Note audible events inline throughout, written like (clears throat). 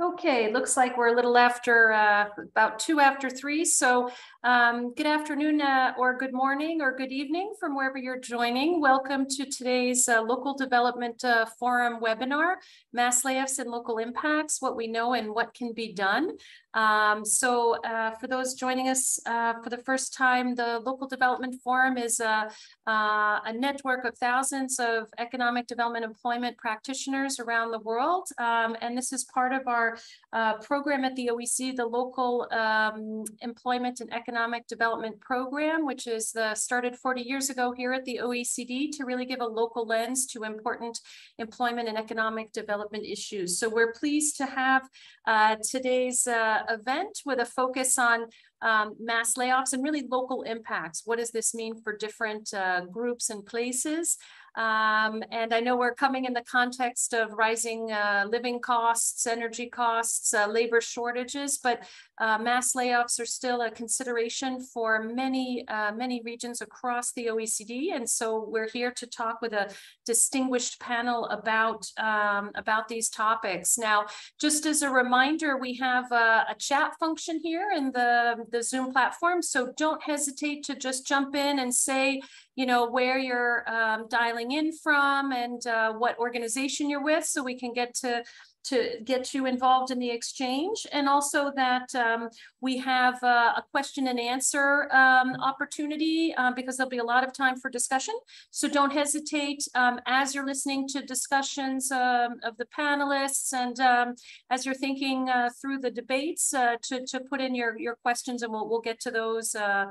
Okay, looks like we're a little after, uh, about two after three. So um, good afternoon uh, or good morning or good evening from wherever you're joining. Welcome to today's uh, Local Development uh, Forum webinar, Mass Layoffs and Local Impacts, What We Know and What Can Be Done. Um, so uh, for those joining us uh, for the first time, the Local Development Forum is a, uh, a network of thousands of economic development employment practitioners around the world. Um, and this is part of our uh, program at the OEC, the Local um, Employment and Economic Development Program, which is the, started 40 years ago here at the OECD to really give a local lens to important employment and economic development issues. So we're pleased to have uh, today's uh, event with a focus on um, mass layoffs and really local impacts. What does this mean for different uh, groups and places? Um, and I know we're coming in the context of rising uh, living costs, energy costs, uh, labor shortages, but uh, mass layoffs are still a consideration for many, uh, many regions across the OECD. And so we're here to talk with a distinguished panel about, um, about these topics. Now, just as a reminder, we have a, a chat function here in the, the Zoom platform. So don't hesitate to just jump in and say, you know, where you're um, dialing in from and uh, what organization you're with so we can get to to get you involved in the exchange and also that um, we have uh, a question and answer um, opportunity um, because there'll be a lot of time for discussion. So don't hesitate um, as you're listening to discussions um, of the panelists and um, as you're thinking uh, through the debates uh, to, to put in your, your questions and we'll, we'll get to those uh,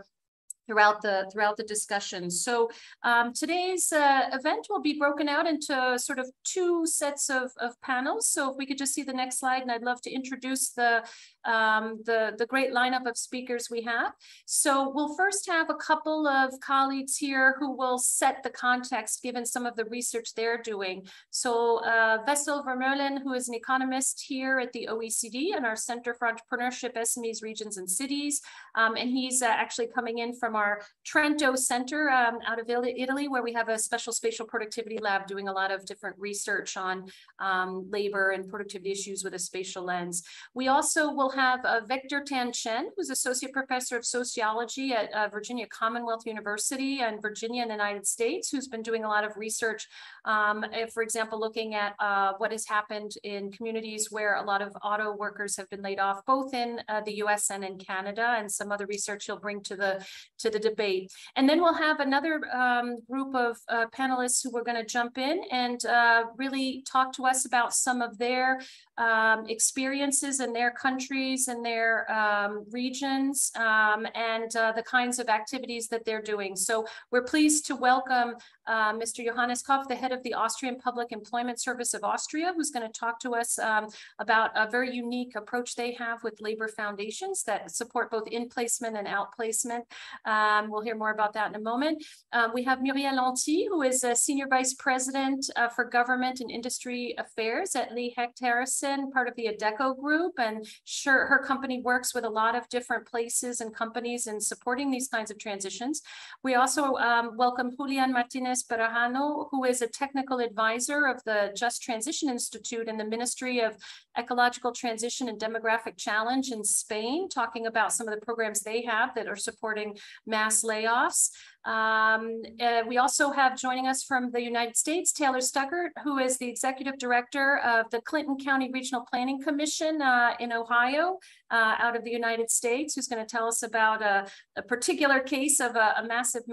throughout the throughout the discussion. So um, today's uh, event will be broken out into sort of two sets of, of panels. So if we could just see the next slide, and I'd love to introduce the um, the, the great lineup of speakers we have. So we'll first have a couple of colleagues here who will set the context given some of the research they're doing. So uh, Wessel Vermeulen, who is an economist here at the OECD and our Center for Entrepreneurship, SMEs, Regions and Cities. Um, and he's uh, actually coming in from our Trento Center um, out of Italy, where we have a special spatial productivity lab doing a lot of different research on um, labor and productivity issues with a spatial lens. We also will have uh, Victor Tan Chen, who's Associate Professor of Sociology at uh, Virginia Commonwealth University and Virginia in the United States, who's been doing a lot of research, um, for example, looking at uh, what has happened in communities where a lot of auto workers have been laid off, both in uh, the US and in Canada, and some other research he'll bring to the, to the debate. And then we'll have another um, group of uh, panelists who are going to jump in and uh, really talk to us about some of their um, experiences in their countries and their um, regions um, and uh, the kinds of activities that they're doing. So we're pleased to welcome uh, Mr. Johannes Kopf, the head of the Austrian Public Employment Service of Austria, who's going to talk to us um, about a very unique approach they have with labor foundations that support both in-placement and out-placement. Um, we'll hear more about that in a moment. Uh, we have Muriel Lanty, who is a Senior Vice President uh, for Government and Industry Affairs at Lee Hecht Harrison, part of the Adecco Group. And sure, her company works with a lot of different places and companies in supporting these kinds of transitions. We also um, welcome Julian Martinez Perejano, who is a technical advisor of the Just Transition Institute in the Ministry of Ecological Transition and Demographic Challenge in Spain, talking about some of the programs they have that are supporting mass layoffs. Um, uh, we also have joining us from the United States, Taylor Stuckert, who is the executive director of the Clinton County Regional Planning Commission uh, in Ohio, uh, out of the United States, who's going to tell us about a, a particular case of a, a massive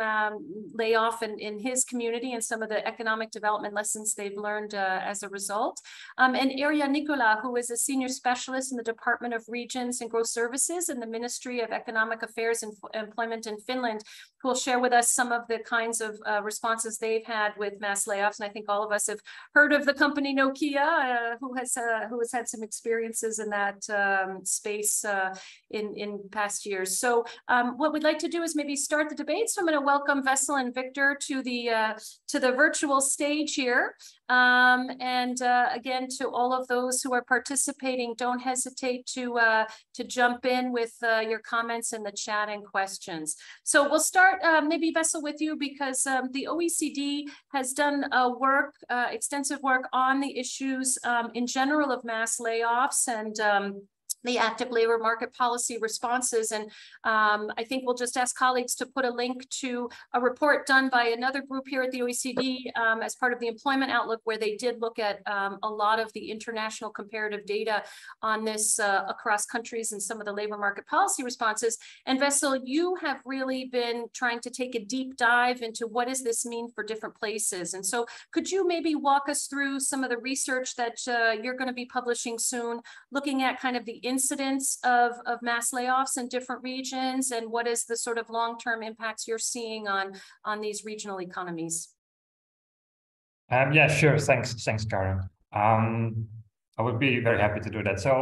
layoff in, in his community and some of the economic development lessons they've learned uh, as a result. Um, and Irja Nicola, who is a senior specialist in the Department of Regions and Growth Services in the Ministry of Economic Affairs and Employment in Finland, who will share with us some of the kinds of uh, responses they've had with mass layoffs. And I think all of us have heard of the company Nokia, uh, who has uh, who has had some experiences in that um, space uh, in in past years. So um, what we'd like to do is maybe start the debate. So I'm going to welcome Wessel and Victor to the uh, to the virtual stage here. Um, and uh, again, to all of those who are participating, don't hesitate to uh, to jump in with uh, your comments in the chat and questions. So we'll start uh, maybe Wessel with you because um, the OECD has done uh, work, extensive work on the issues um, in general of mass layoffs and um, the active labor market policy responses. And um, I think we'll just ask colleagues to put a link to a report done by another group here at the OECD um, as part of the employment outlook, where they did look at um, a lot of the international comparative data on this uh, across countries and some of the labor market policy responses. And Wessel, you have really been trying to take a deep dive into what does this mean for different places. And so could you maybe walk us through some of the research that uh, you're going to be publishing soon, looking at kind of the incidence of, of mass layoffs in different regions and what is the sort of long-term impacts you're seeing on, on these regional economies? Um, yeah, sure. Thanks, thanks, Karen. Um, I would be very happy to do that. So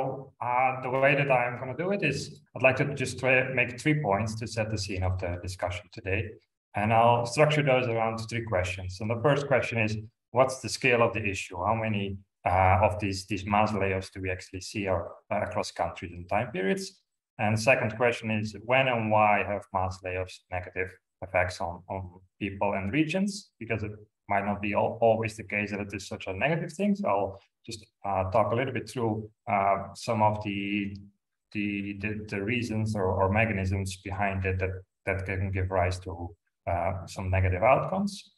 uh, the way that I'm going to do it is I'd like to just make three points to set the scene of the discussion today. And I'll structure those around three questions. And the first question is, what's the scale of the issue? How many uh, of these, these mass layoffs do we actually see uh, across countries and time periods? And second question is when and why have mass layoffs negative effects on, on people and regions? Because it might not be all, always the case that it is such a negative thing. So I'll just uh, talk a little bit through uh, some of the, the, the, the reasons or, or, mechanisms behind it that, that can give rise to uh, some negative outcomes.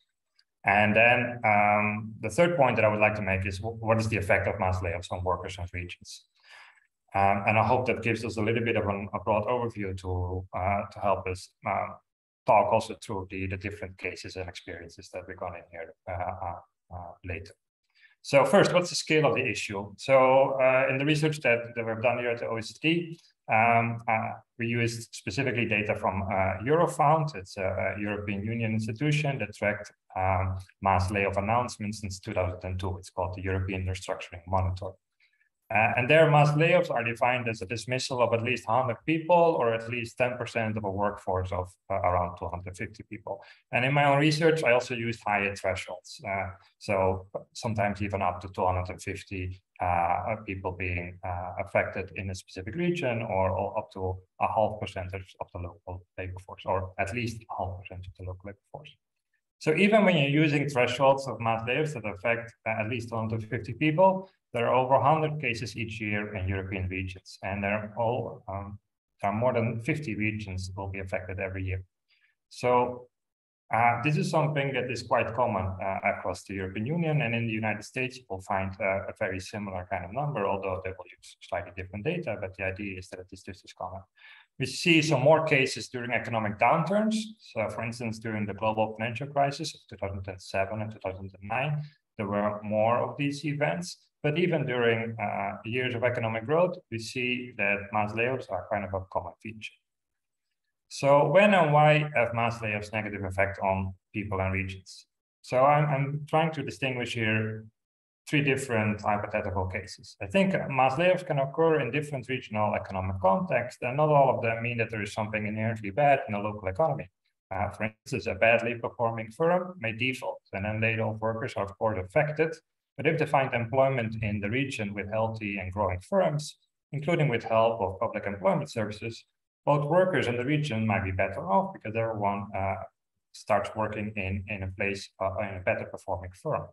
And then um, the third point that I would like to make is what is the effect of mass layoffs on workers and regions? Um, and I hope that gives us a little bit of an, a broad overview to, uh, to help us uh, talk also through the, the different cases and experiences that we're going to hear uh, uh, uh, later. So first, what's the scale of the issue? So uh, in the research that, that we've done here at the OECD, um, uh, we used specifically data from uh, Eurofound. It's a, European Union institution that tracked um, mass layoff announcements since 2002. It's called the European Restructuring Monitor. Uh, and their mass layoffs are defined as a dismissal of at least 100 people or at least 10% of a workforce of uh, around 250 people. And in my own research, I also used higher thresholds. Uh, so sometimes even up to 250 uh, people being uh, affected in a specific region or, or, up to a half percentage of the local labor force, or at least a half percentage of the local labor force. So even when you're using thresholds of mass layoffs that affect at least 1 to 50 people, there are over 100 cases each year in European regions, and there are all um, there are more than 50 regions will be affected every year. So uh, this is something that is quite common uh, across the European Union, and in the United States, you will find uh, a very similar kind of number, although they will use slightly different data. But the idea is that it is just as common. We see some more cases during economic downturns. So, for instance, during the global financial crisis of 2007 and 2009, there were more of these events. But even during uh, years of economic growth, we see that mass layoffs are kind of a common feature. So when and why have mass layoffs negative effect on people and regions? So I'm, I'm trying to distinguish here three different hypothetical cases. I think mass layoffs can occur in different regional economic contexts, and not all of them mean that there is something inherently bad in the local economy. Uh, for instance, a badly performing firm may default, and then laid off workers are of course affected, but if they find employment in the region with healthy and growing firms, including with help of public employment services, both workers in the region might be better off because everyone uh, starts working in, in a place, uh, in a better performing firm.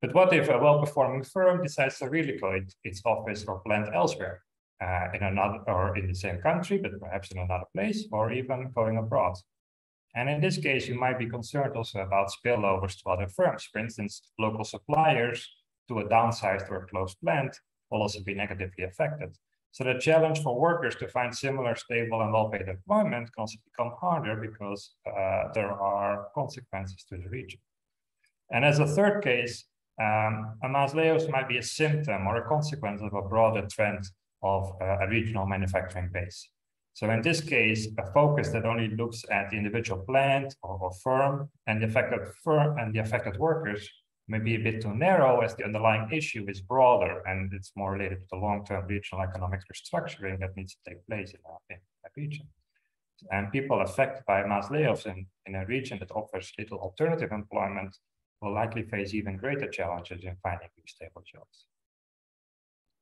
But what if a well-performing firm decides to relocate its office or plant elsewhere, uh, in another or in the same country, but perhaps in another place, or even going abroad? And in this case, you might be concerned also about spillovers to other firms. For instance, local suppliers to a downsized or closed plant will also be negatively affected. So the challenge for workers to find similar, stable, and well-paid employment can become harder because uh, there are consequences to the region. And as a third case, um, a mass layoffs might be a symptom or a consequence of a broader trend of uh, a regional manufacturing base. So in this case, a focus that only looks at the individual plant or, or firm and the affected firm and the affected workers may be a bit too narrow as the underlying issue is broader and it's more related to the long-term regional economic restructuring that needs to take place in that, in that region. And people affected by mass layoffs in, in a region that offers little alternative employment will likely face even greater challenges in finding new stable jobs.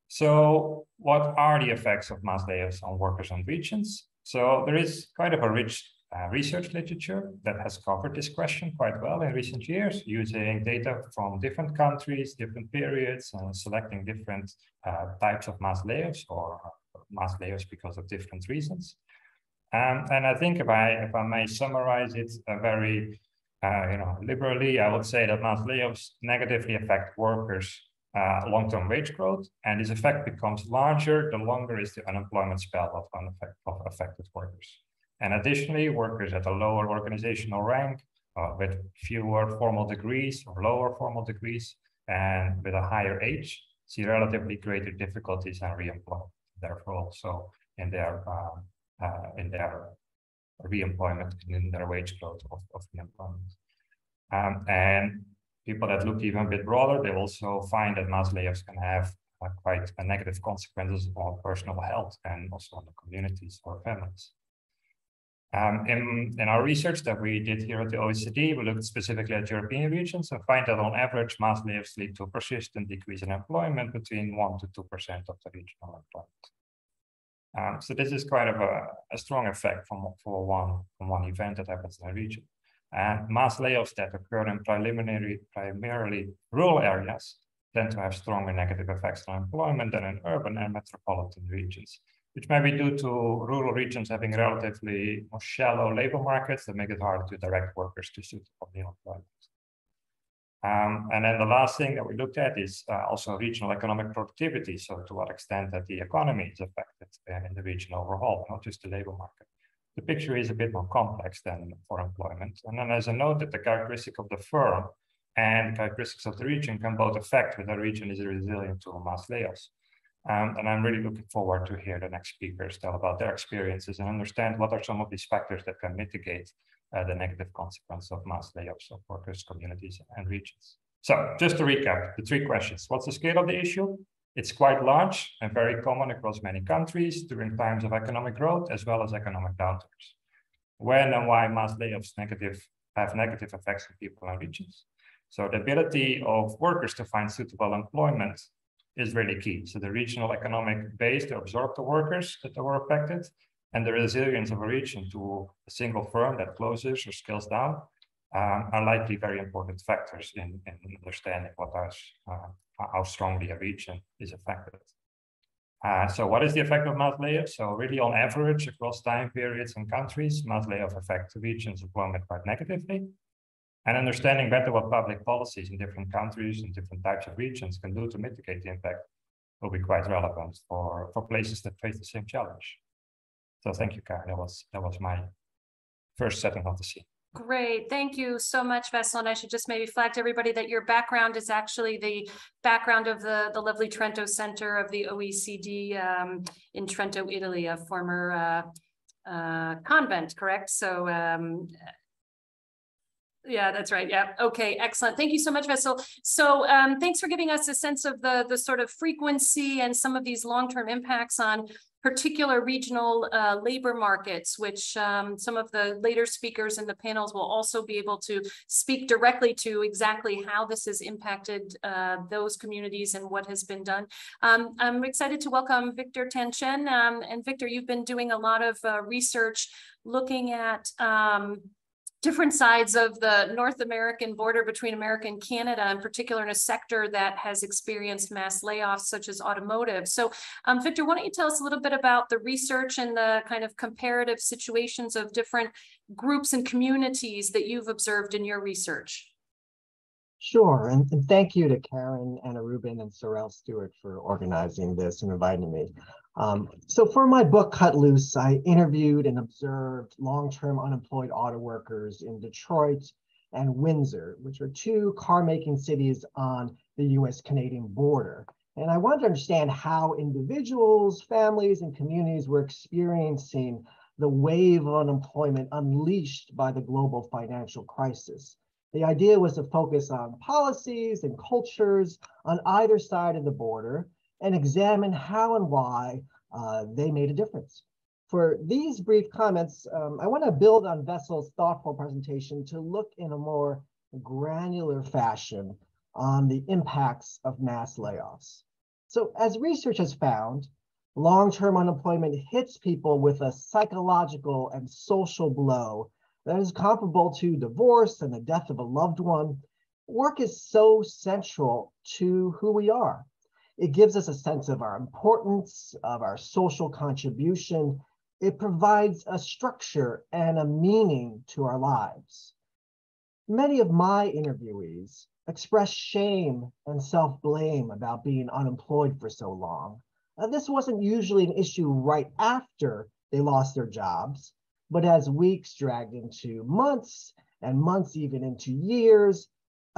So what are the effects of mass layoffs on workers and regions? So there is kind of a rich uh, research literature that has covered this question quite well in recent years, using data from different countries, different periods, and selecting different uh, types of mass layoffs or mass layoffs because of different reasons. Um, and I think if I if I may summarize it a very you know liberally, I would say that mass layoffs negatively affect workers' uh, long-term wage growth, and this effect becomes larger the longer is the unemployment spell of, of affected workers. And additionally, workers at a lower organizational rank uh, with fewer formal degrees or lower formal degrees and with a higher age see relatively greater difficulties in reemployment. Therefore, also in their uh, uh, in their reemployment in their wage growth of, of reemployment. Um, and people that look even a bit broader, they also find that mass layoffs can have uh, quite negative consequences on personal health and also on the communities or families. Um, in, in our research that we did here at the OECD, we looked specifically at European regions and find that on average, mass layoffs lead to a persistent decrease in employment between 1% to 2% of the regional employment. Um, so this is kind of a, a, strong effect from, for one, from one event that happens in a region. And mass layoffs that occur in preliminary, primarily rural areas tend to have stronger negative effects on employment than in urban and metropolitan regions which may be due to rural regions having relatively more shallow labor markets that make it harder to direct workers to suitable employment. Um, and then the last thing that we looked at is uh, also regional economic productivity. So to what extent that the economy is affected uh, in the region overall, not just the labor market. The picture is a bit more complex than for employment. And then as a note that the characteristic of the firm and the characteristics of the region can both affect whether the region is resilient to mass layoffs. Um, and I'm really looking forward to hear the next speakers tell about their experiences and understand what are some of these factors that can mitigate Uh, the negative consequence of mass layoffs of workers, communities, and regions. So just to recap, the three questions. What's the scale of the issue? It's quite large and very common across many countries during times of economic growth as well as economic downturns. When and why mass layoffs negative have negative effects on people and regions. So the ability of workers to find suitable employment is really key. So the regional economic base to absorb the workers that were affected and the resilience of a region to a single firm that closes or scales down um, are likely very important factors in, in understanding what are, uh, how strongly a region is affected. Uh, so what is the effect of mass layoffs? So really on average across time periods and countries, mass layoff affect regions employment quite negatively. And understanding better what public policies in different countries and different types of regions can do to mitigate the impact will be quite relevant for, for places that face the same challenge. So thank you, Karen. That was that was my first setting of the scene. Great. Thank you so much, Wessel. And I should just maybe flag to everybody that your background is actually the background of the, the lovely Trento Center of the OECD um, in Trento, Italy, a former uh, uh, convent, correct? So um, yeah, that's right. Yeah. Okay. Excellent. Thank you so much, Wessel. So um, thanks for giving us a sense of the, the sort of frequency and some of these long-term impacts on particular regional uh, labor markets, which um, some of the later speakers in the panels will also be able to speak directly to exactly how this has impacted uh, those communities and what has been done. Um, I'm excited to welcome Victor Tan Chen. Um, and Victor, you've been doing a lot of uh, research looking at um, different sides of the North American border between America and Canada, in particular in a sector that has experienced mass layoffs such as automotive. So um, Victor, why don't you tell us a little bit about the research and the kind of comparative situations of different groups and communities that you've observed in your research? Sure, and, and thank you to Karen, Anna Rubin, and Sorrel Stewart for organizing this and inviting me. Um, so for my book, Cut Loose, I interviewed and observed long-term unemployed auto workers in Detroit and Windsor, which are two car-making cities on the US-Canadian border. And I wanted to understand how individuals, families, and communities were experiencing the wave of unemployment unleashed by the global financial crisis. The idea was to focus on policies and cultures on either side of the border and examine how and why uh, they made a difference. For these brief comments, um, I want to build on Wessel's thoughtful presentation to look in a more granular fashion on the impacts of mass layoffs. So as research has found, Long-term unemployment hits people with a psychological and social blow that is comparable to divorce and the death of a loved one. Work is so central to who we are. It gives us a sense of our importance, of our social contribution. It provides a structure and a meaning to our lives. Many of my interviewees expressed shame and self-blame about being unemployed for so long. This wasn't usually an issue right after they lost their jobs, but as weeks dragged into months and months even into years,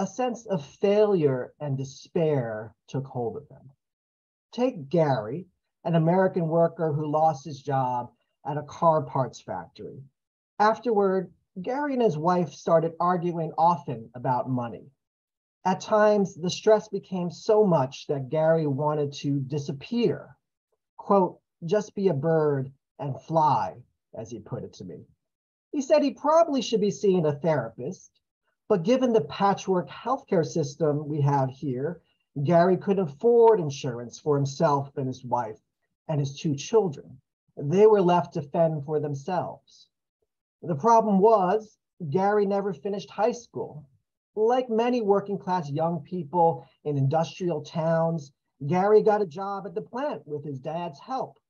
a sense of failure and despair took hold of them. Take Gary, an American worker who lost his job at a car parts factory. Afterward, Gary and his wife started arguing often about money. At times, the stress became so much that Gary wanted to disappear. Quote, just be a bird and fly, as he put it to me. He said he probably should be seeing a therapist, but given the patchwork healthcare system we have here, Gary couldn't afford insurance for himself and his wife and his two children. They were left to fend for themselves. The problem was Gary never finished high school. Like many working class young people in industrial towns, Gary got a job at the plant with his dad's help.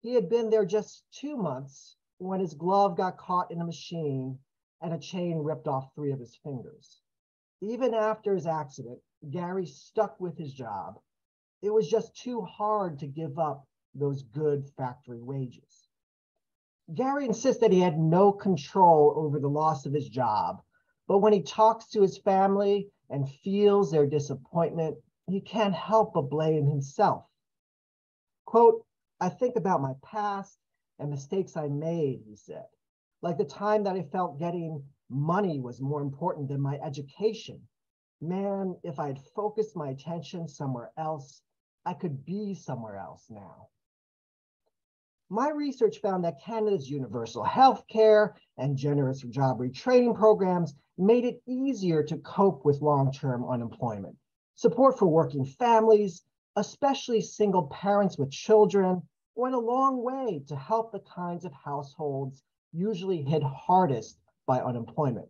He had been there just two months when his glove got caught in a machine and a chain ripped off three of his fingers. Even after his accident, Gary stuck with his job. It was just too hard to give up those good factory wages. Gary insists that he had no control over the loss of his job, but when he talks to his family and feels their disappointment, he can't help but blame himself. Quote, I think about my past and mistakes I made, he said, like the time that I felt getting money was more important than my education man, if I'd focused my attention somewhere else, I could be somewhere else now. My research found that Canada's universal health care and generous job retraining programs made it easier to cope with long-term unemployment. Support for working families, especially single parents with children, went a long way to help the kinds of households usually hit hardest by unemployment.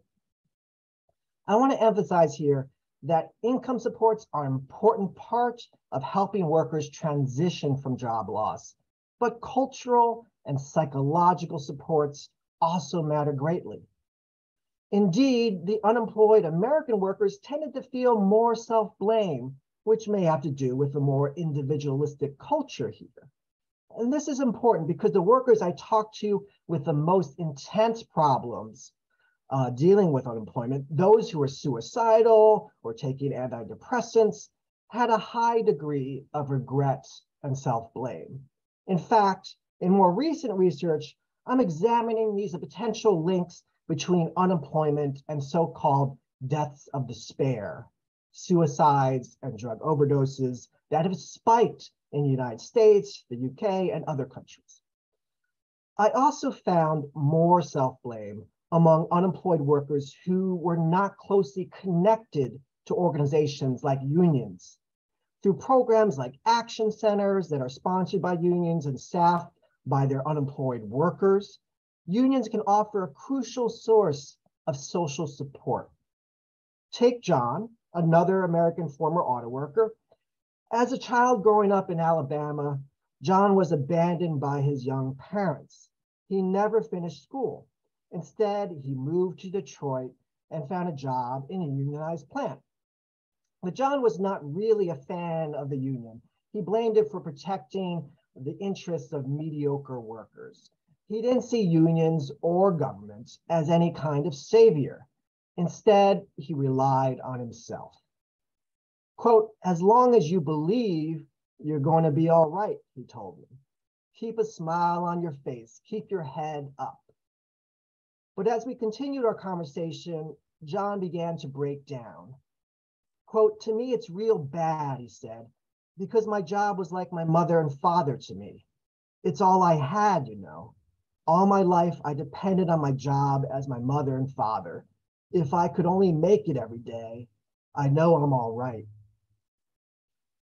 I want to emphasize here that income supports are an important part of helping workers transition from job loss, but cultural and psychological supports also matter greatly. Indeed, the unemployed American workers tended to feel more self-blame, which may have to do with a more individualistic culture here. And this is important because the workers I talked to with the most intense problems uh, dealing with unemployment, those who were suicidal or taking antidepressants had a high degree of regret and self-blame. In fact, in more recent research, I'm examining these potential links between unemployment and so-called deaths of despair, suicides and drug overdoses that have spiked in the United States, the UK, and other countries. I also found more self-blame among unemployed workers who were not closely connected to organizations like unions. Through programs like action centers that are sponsored by unions and staffed by their unemployed workers, unions can offer a crucial source of social support. Take John, another American former auto worker. As a child growing up in Alabama, John was abandoned by his young parents. He never finished school. Instead, he moved to Detroit and found a job in a unionized plant. But John was not really a fan of the union. He blamed it for protecting the interests of mediocre workers. He didn't see unions or governments as any kind of savior. Instead, he relied on himself. Quote, as long as you believe you're going to be all right, he told me. Keep a smile on your face, keep your head up. But as we continued our conversation, John began to break down. Quote, to me, it's real bad, he said, because my job was like my mother and father to me. It's all I had, you know. All my life, I depended on my job as my mother and father. If I could only make it every day, I know I'm all right.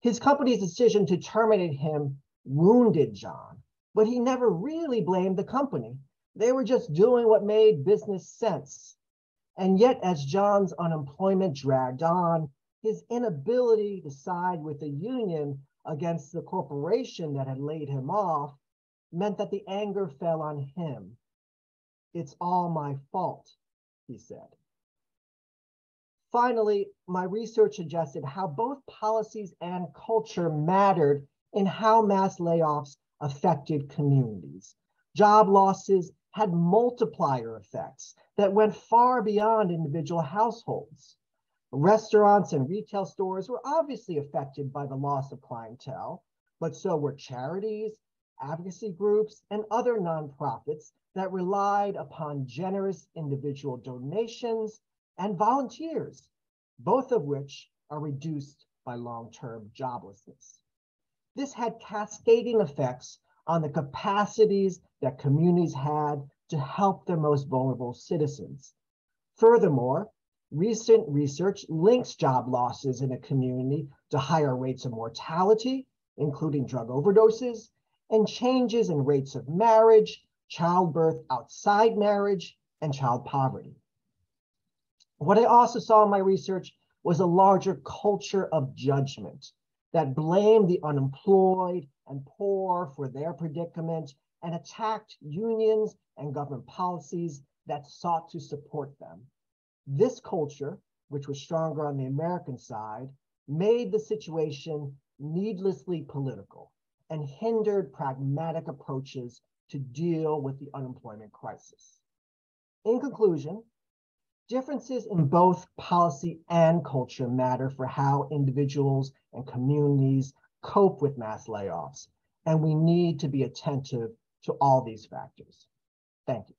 His company's decision to terminate him wounded John, but he never really blamed the company. They were just doing what made business sense. And yet, as John's unemployment dragged on, his inability to side with the union against the corporation that had laid him off meant that the anger fell on him. It's all my fault, he said. Finally, my research suggested how both policies and culture mattered in how mass layoffs affected communities. Job losses had multiplier effects that went far beyond individual households. Restaurants and retail stores were obviously affected by the loss of clientele, but so were charities, advocacy groups, and other nonprofits that relied upon generous individual donations and volunteers, both of which are reduced by long-term joblessness. This had cascading effects on the capacities that communities had to help their most vulnerable citizens. Furthermore, recent research links job losses in a community to higher rates of mortality, including drug overdoses, and changes in rates of marriage, childbirth outside marriage, and child poverty. What I also saw in my research was a larger culture of judgment that blamed the unemployed and poor for their predicament and attacked unions and government policies that sought to support them. This culture, which was stronger on the American side, made the situation needlessly political and hindered pragmatic approaches to deal with the unemployment crisis. In conclusion, differences in both policy and culture matter for how individuals and communities cope with mass layoffs, and we need to be attentive to all these factors. Thank you.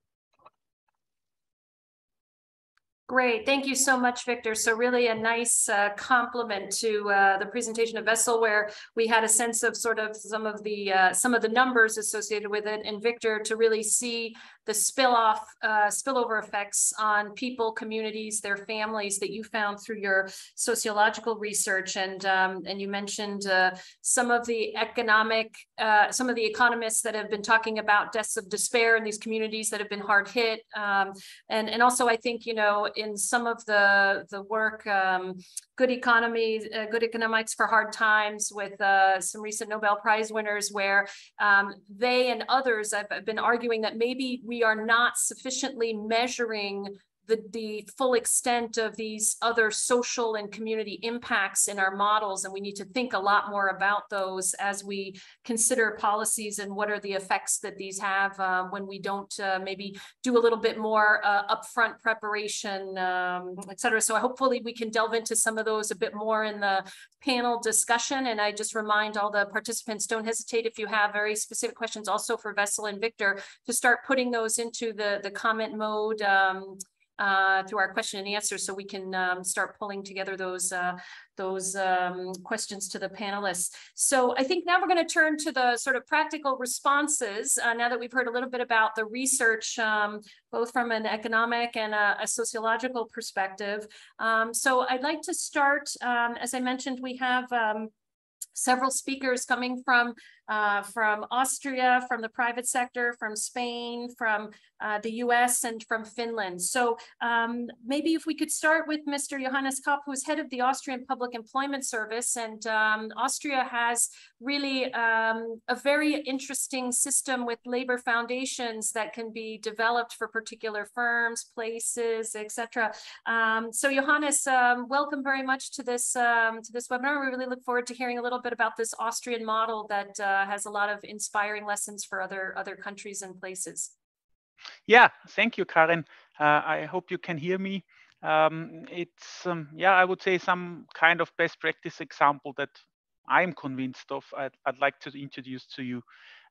Great. Thank you so much, Victor. So really a nice uh, complement to uh, the presentation of Wessel, where we had a sense of sort of some of the uh, some of the numbers associated with it, and Victor to really see the spill off uh, spillover effects on people, communities, their families that you found through your sociological research, and um, and you mentioned uh, some of the economic, uh, some of the economists that have been talking about deaths of despair in these communities that have been hard hit, um, and and also I think you know in some of the the work, um, good economy, uh, good economics for hard times, with uh, some recent Nobel Prize winners, where um, they and others have been arguing that maybe we are not sufficiently measuring the, the full extent of these other social and community impacts in our models. And we need to think a lot more about those as we consider policies and what are the effects that these have uh, when we don't uh, maybe do a little bit more uh, upfront preparation, um, et cetera. So hopefully we can delve into some of those a bit more in the panel discussion. And I just remind all the participants, don't hesitate if you have very specific questions also for Wessel and Victor to start putting those into the, the comment mode um, uh, through our question and answer so we can um, start pulling together those uh, those um, questions to the panelists. So I think now we're going to turn to the sort of practical responses uh, now that we've heard a little bit about the research, um, both from an economic and a, a sociological perspective. Um, so I'd like to start, um, as I mentioned, we have um, several speakers coming from uh, from Austria, from the private sector, from Spain, from uh, the US, and from Finland. So um, maybe if we could start with Mr. Johannes Kopf, who's head of the Austrian Public Employment Service. And um, Austria has really um, a very interesting system with labor foundations that can be developed for particular firms, places, etc. Um, so Johannes, um, welcome very much to this, um, to this webinar. We really look forward to hearing a little bit about this Austrian model that uh, uh, has a lot of inspiring lessons for other other countries and places. Yeah, thank you, Karen. Uh, I hope you can hear me. Um, it's um, yeah, I would say some kind of best practice example that I'm convinced of. I'd, I'd like to introduce to you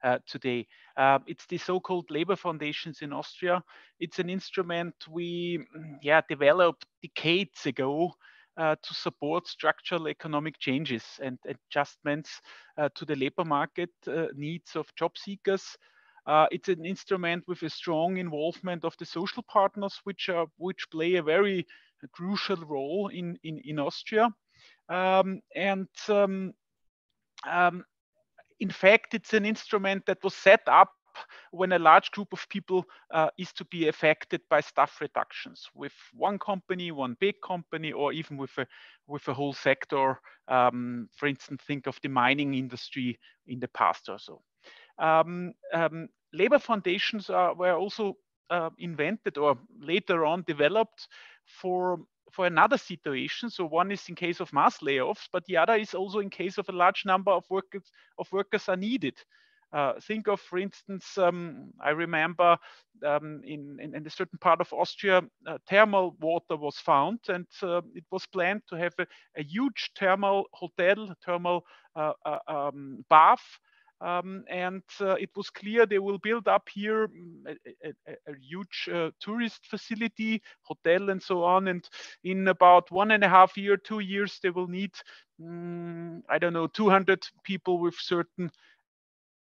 uh, today. Uh, it's the so-called labor foundations in Austria. It's an instrument we yeah developed decades ago uh, to support structural economic changes and adjustments uh, to the labor market uh, needs of job seekers. Uh, it's an instrument with a strong involvement of the social partners, which are which play a very crucial role in in, in Austria. Um, and um, um, in fact, it's an instrument that was set up when a large group of people uh, is to be affected by staff reductions with one company, one big company, or even with a with a whole sector. Um, for instance, think of the mining industry in the past or so. Um, um, labor foundations are, were also uh, invented or later on developed for for another situation. So one is in case of mass layoffs, but the other is also in case of a large number of workers of workers are needed. Uh, think of, for instance, um, I remember um, in, in, in, a certain part of Austria, uh, thermal water was found, and uh, it was planned to have a, a huge thermal hotel, thermal uh, uh, um, bath. Um, and uh, it was clear they will build up here mm, a, a, a huge tourist facility, hotel, and so on. And in about one and a half year, two years, they will need, mm, I don't know, 200 people with certain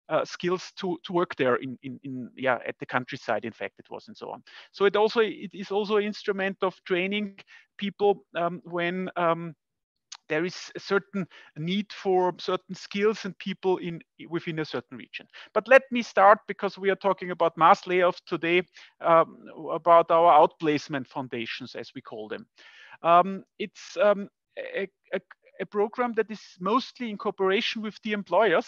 uh, skills to, to work there in, in, in yeah at the countryside in fact it was and so on so it also it is also an instrument of training people um, when um, there is a certain need for certain skills and people in within a certain region. But let me start because we are talking about mass layoffs today, um, about our outplacement foundations, as we call them. Um, it's um, a, a, a, program that is mostly in cooperation with the employers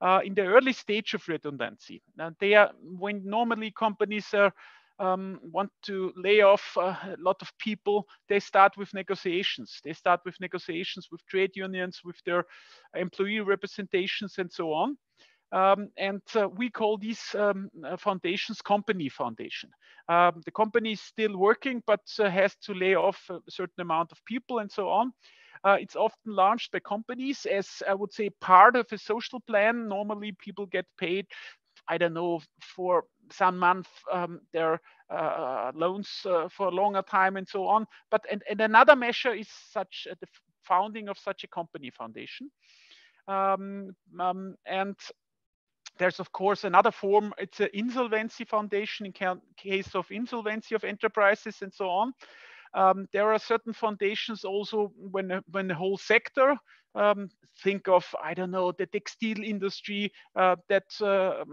uh, in the early stage of redundancy. And they are when normally companies are um, want to lay off uh, a lot of people, they start with negotiations. They start with negotiations with trade unions, with their employee representations, and so on. Um, and uh, we call these um, uh, foundations company foundation. Um, the company is still working, but uh, has to lay off a certain amount of people and so on. Uh, it's often launched by companies as I would say part of a social plan. Normally, people get paid, I don't know, for some month um, their uh, loans uh, for a longer time and so on. But and, and another measure is such the founding of such a company foundation. Um, um, and there's of course another form. It's an insolvency foundation in case of insolvency of enterprises and so on. Um, there are certain foundations also when, when the whole sector, um, think of, I don't know, the textile industry uh, that, uh,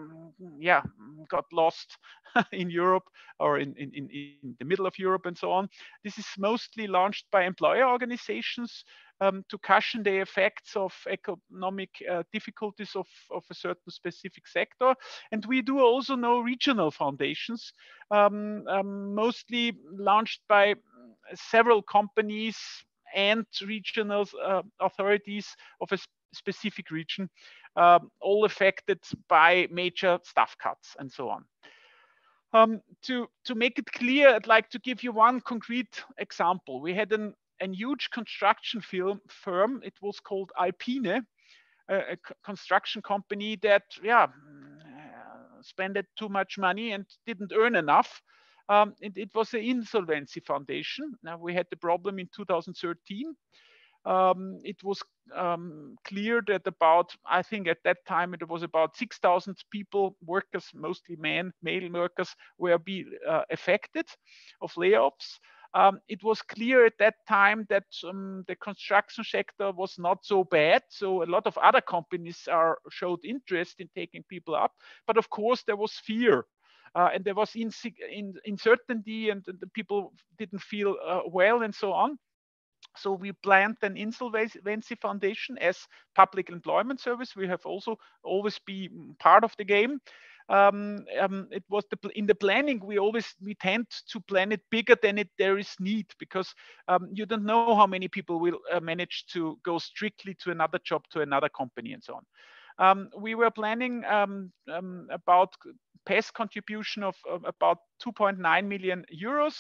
yeah, got lost (laughs) in Europe or in, in, in the middle of Europe and so on. This is mostly launched by employer organizations um, to cushion the effects of economic uh, difficulties of, of a certain specific sector. And we do also know regional foundations, um, um, mostly launched by several companies and regional uh, authorities of a specific region, um, all affected by major staff cuts and so on. Um, to, to make it clear, I'd like to give you one concrete example. We had an, a huge construction film, firm, it was called Alpine, a, a construction company that, yeah, spent too much money and didn't earn enough. Um, it, was an insolvency foundation. Now we had the problem in 2013. Um, it was um, clear that about, I think at that time it was about 6,000 people, workers, mostly men, male workers, were be uh, affected of layoffs. Um, it was clear at that time that um, the construction sector was not so bad. So a lot of other companies are showed interest in taking people up. But of course, there was fear uh, and there was in, in, uncertainty and the people didn't feel uh, well and so on. So we planned an insolvency foundation as public employment service. We have also always been part of the game. Um, um, it was the, in the planning we always we tend to plan it bigger than it there is need because um, you don't know how many people will uh, manage to go strictly to another job to another company and so on. Um, we were planning um, um, about PES contribution of, about 2.9 million euros.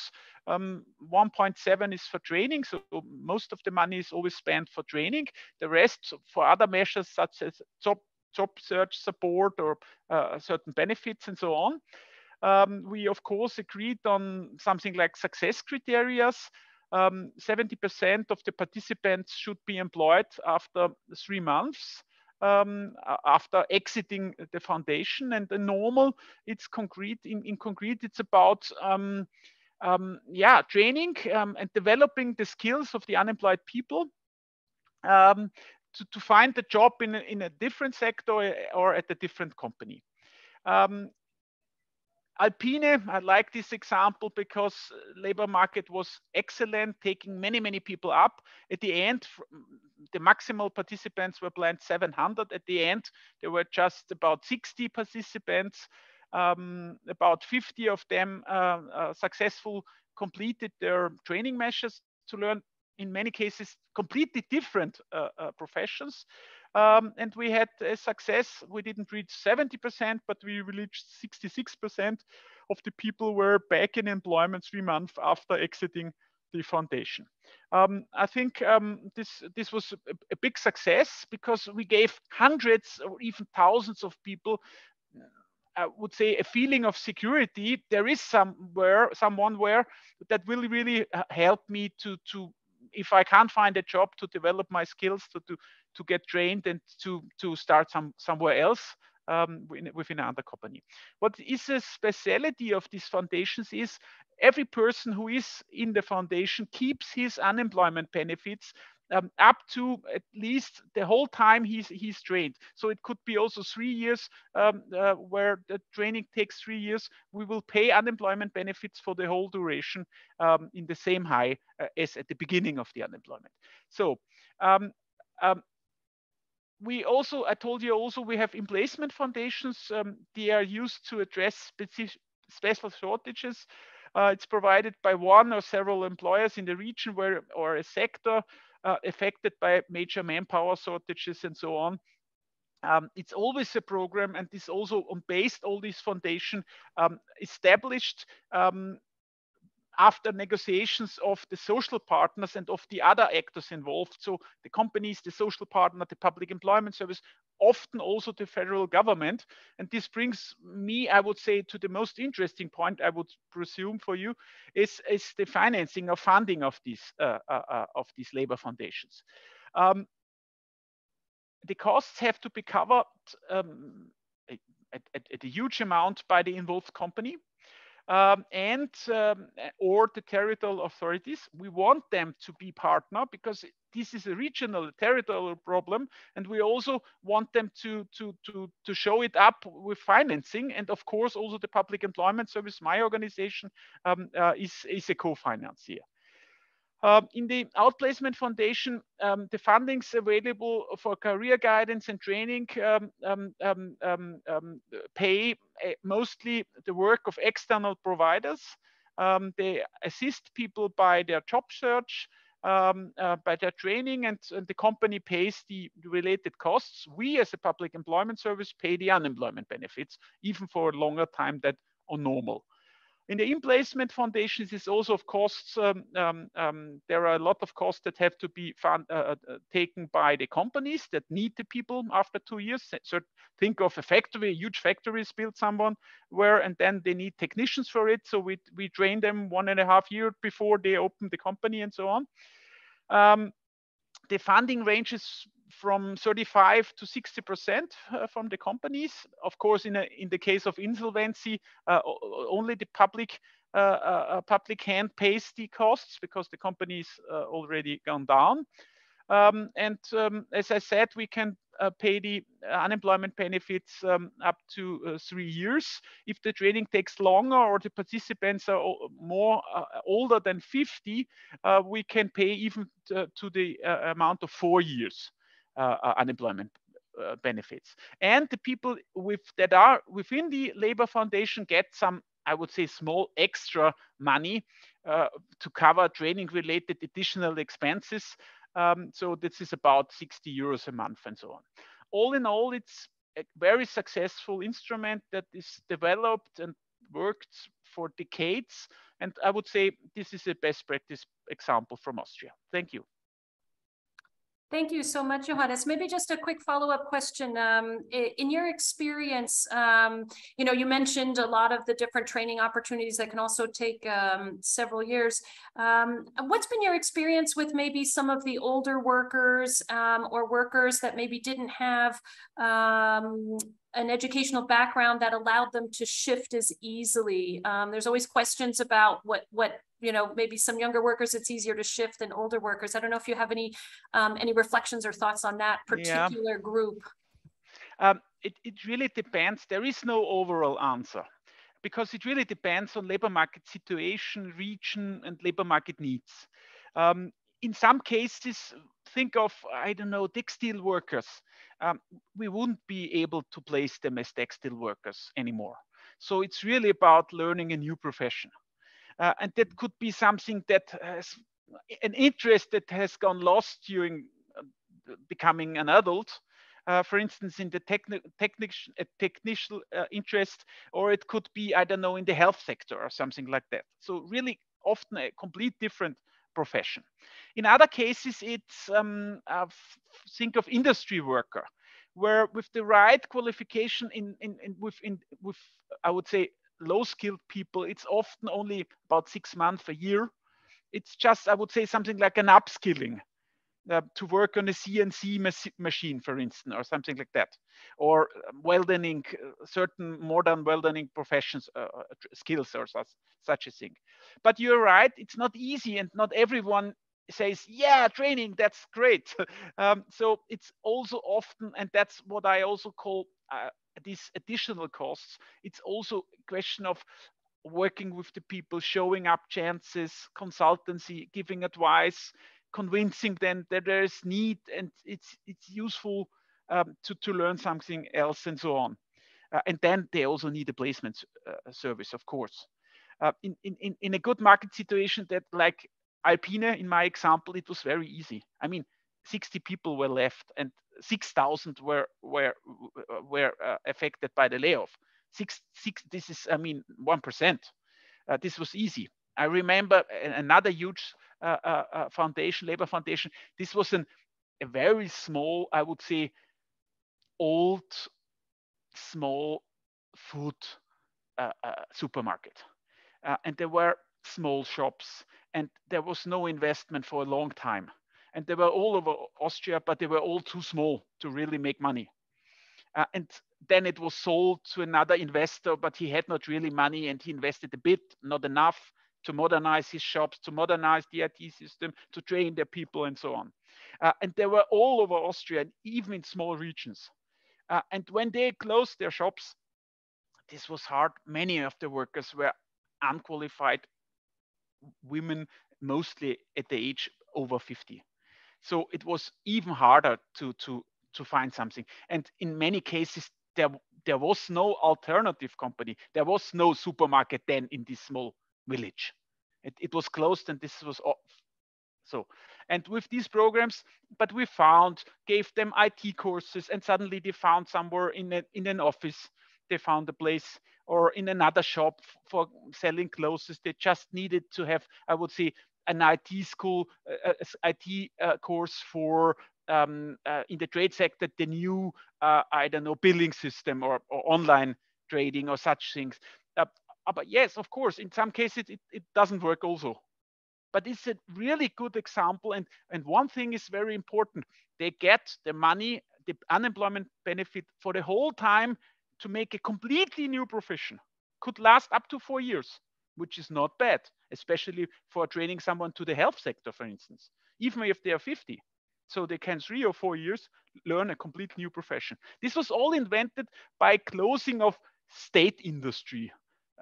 Um, 1.7 is for training, so most of the money is always spent for training. The rest for other measures such as job, job search support or uh, certain benefits and so on. Um, we of course agreed on something like success criteria. 70% um, of the participants should be employed after three months um, after exiting the foundation. And the normal, it's concrete. In, in concrete, it's about um, um, yeah training um, and developing the skills of the unemployed people. Um, to, to find a job in a, in a different sector or at a different company. Um, Alpine, I like this example because labor market was excellent, taking many, many people up. At the end, the maximal participants were planned 700. At the end, there were just about 60 participants. Um, about 50 of them uh, uh, successful completed their training measures to learn in many cases completely different uh, uh, professions. Um, and we had a success. We didn't reach 70%, but we reached 66% of the people were back in employment three months after exiting the foundation. Um, I think um, this this was a, a, big success because we gave hundreds or even thousands of people, I would say, a feeling of security. There is somewhere, someone where that will really uh, help me to to if I can't find a job to develop my skills to to to get trained and to to start some somewhere else um, within another company. What is a speciality of these foundations is every person who is in the foundation keeps his unemployment benefits um, up to at least the whole time he's he's trained. So it could be also three years um, uh, where the training takes three years. We will pay unemployment benefits for the whole duration um, in the same high uh, as at the beginning of the unemployment. So um, um, we also, I told you also, we have implacement foundations. Um, they are used to address specific, special shortages. Uh, it's provided by one or several employers in the region where or a sector uh, affected by major manpower shortages and so on. Um, it's always a program and is also on based all these foundation um, established um, after negotiations of the social partners and of the other actors involved. So the companies, the social partner, the public employment service, often also the federal government. And this brings me, I would say, to the most interesting point I would presume for you is, is the financing or funding of these uh, uh, uh, of these labor foundations. Um, the costs have to be covered um, at, at, at, a huge amount by the involved company um, and um, or the territorial authorities. We want them to be partner because this is a regional territorial problem, and we also want them to to to to show it up with financing, and of course also the Public Employment Service, my organization, um, uh, is is a co-financier. Uh, in the Outplacement Foundation, um, the fundings available for career guidance and training um, um, um, um, pay uh, mostly the work of external providers. they assist people by their job search, uh, by their training, and, and, the company pays the related costs. We, as a public employment service, pay the unemployment benefits, even for a longer time than on normal. In the implacement foundations is also of costs, um, um, um, there are a lot of costs that have to be fund, uh, uh, taken by the companies that need the people after two years. So think of a factory, a huge factory is built someone where, and then they need technicians for it. So we, we train them one and a half year before they open the company and so on. Um, the funding ranges from 35 to 60 percent uh, from the companies. Of course, in a, in the case of insolvency, uh, only the public uh, uh, uh, public hand pays the costs because the company is uh, already gone down. Um, and um, as I said, we can pay the unemployment benefits um, up to three years. If the training takes longer or the participants are more older than 50, we can pay even to the amount of four years. Uh, uh, unemployment uh, benefits. And the people with that are within the labor foundation get some, I would say, small extra money uh, to cover training related additional expenses. Um, so this is about 60 euros a month and so on. All in all, it's a very successful instrument that is developed and worked for decades. And I would say this is a best practice example from Austria. Thank you. Thank you so much, Johannes. Maybe just a quick follow-up question. Um, in your experience, um, you know, you mentioned a lot of the different training opportunities that can also take um, several years. Um, what's been your experience with maybe some of the older workers um, or workers that maybe didn't have um, an educational background that allowed them to shift as easily. Um, there's always questions about what what you know, maybe some younger workers, it's easier to shift than older workers. I don't know if you have any um, any reflections or thoughts on that particular yeah. group. Um, it, it really depends. There is no overall answer because it really depends on labor market situation, region, and labor market needs. Um, in some cases, think of, I don't know, textile workers. Um, we wouldn't be able to place them as textile workers anymore. So it's really about learning a new profession. Uh, and that could be something that has an interest that has gone lost during uh, becoming an adult. Uh, for instance, in the techni technic uh, technical uh, interest, or it could be, I don't know, in the health sector or something like that. So really often a complete different profession. In other cases, it's um, uh, think of industry worker, where with the right qualification in, in, in with, in, with, I would say, low skilled people, it's often only about six months a year. It's just, I would say, something like an upskilling uh, to work on a CNC machine, for instance, or something like that, or um, welding, uh, certain modern welding professions, uh, uh skills, or such, such a thing. But you're right, it's not easy, and not everyone says, "Yeah, training, that's great." (laughs) um, so it's also often, and that's what I also call uh, these additional costs. It's also a question of working with the people, showing up chances, consultancy, giving advice, convincing them that there is need and it's it's useful um, to, to learn something else and so on. Uh, and then they also need a placement uh, service, of course. Uh, in, in, in a good market situation that like Alpine, in my example, it was very easy. I mean, 60 people were left and 6,000 were, were, were uh, affected by the layoff. Six, six, this is, I mean, 1%. Uh, this was easy. I remember another huge uh, uh, uh, foundation, labor foundation. This was an, a very small, I would say, old, small food supermarket. and there were small shops and there was no investment for a long time. And they were all over Austria, but they were all too small to really make money. Uh, and then it was sold to another investor, but he had not really money and he invested a bit, not enough to modernize his shops, to modernize the IT system, to train their people, and so on. Uh, and they were all over Austria, and even in small regions. Uh, and when they closed their shops, this was hard. Many of the workers were unqualified women, mostly at the age over 50. So it was even harder to, to, to find something. And in many cases, there, there was no alternative company. There was no supermarket then in this small village. It, it was closed and this was off. So, and with these programs, but we found, gave them IT courses and suddenly they found somewhere in, a, in an office, they found a place or in another shop for selling clothes. They just needed to have, I would say, an IT school, uh, IT uh, course for um, uh, in the trade sector, the new, uh, I don't know, billing system or, or online trading or such things. Uh, uh, but yes, of course, in some cases it, it doesn't work also. But it's a really good example. And, and one thing is very important. They get the money, the unemployment benefit for the whole time to make a completely new profession. Could last up to four years, which is not bad, especially for training someone to the health sector, for instance, even if they are 50. So they can three or four years learn a complete new profession. This was all invented by closing of state industry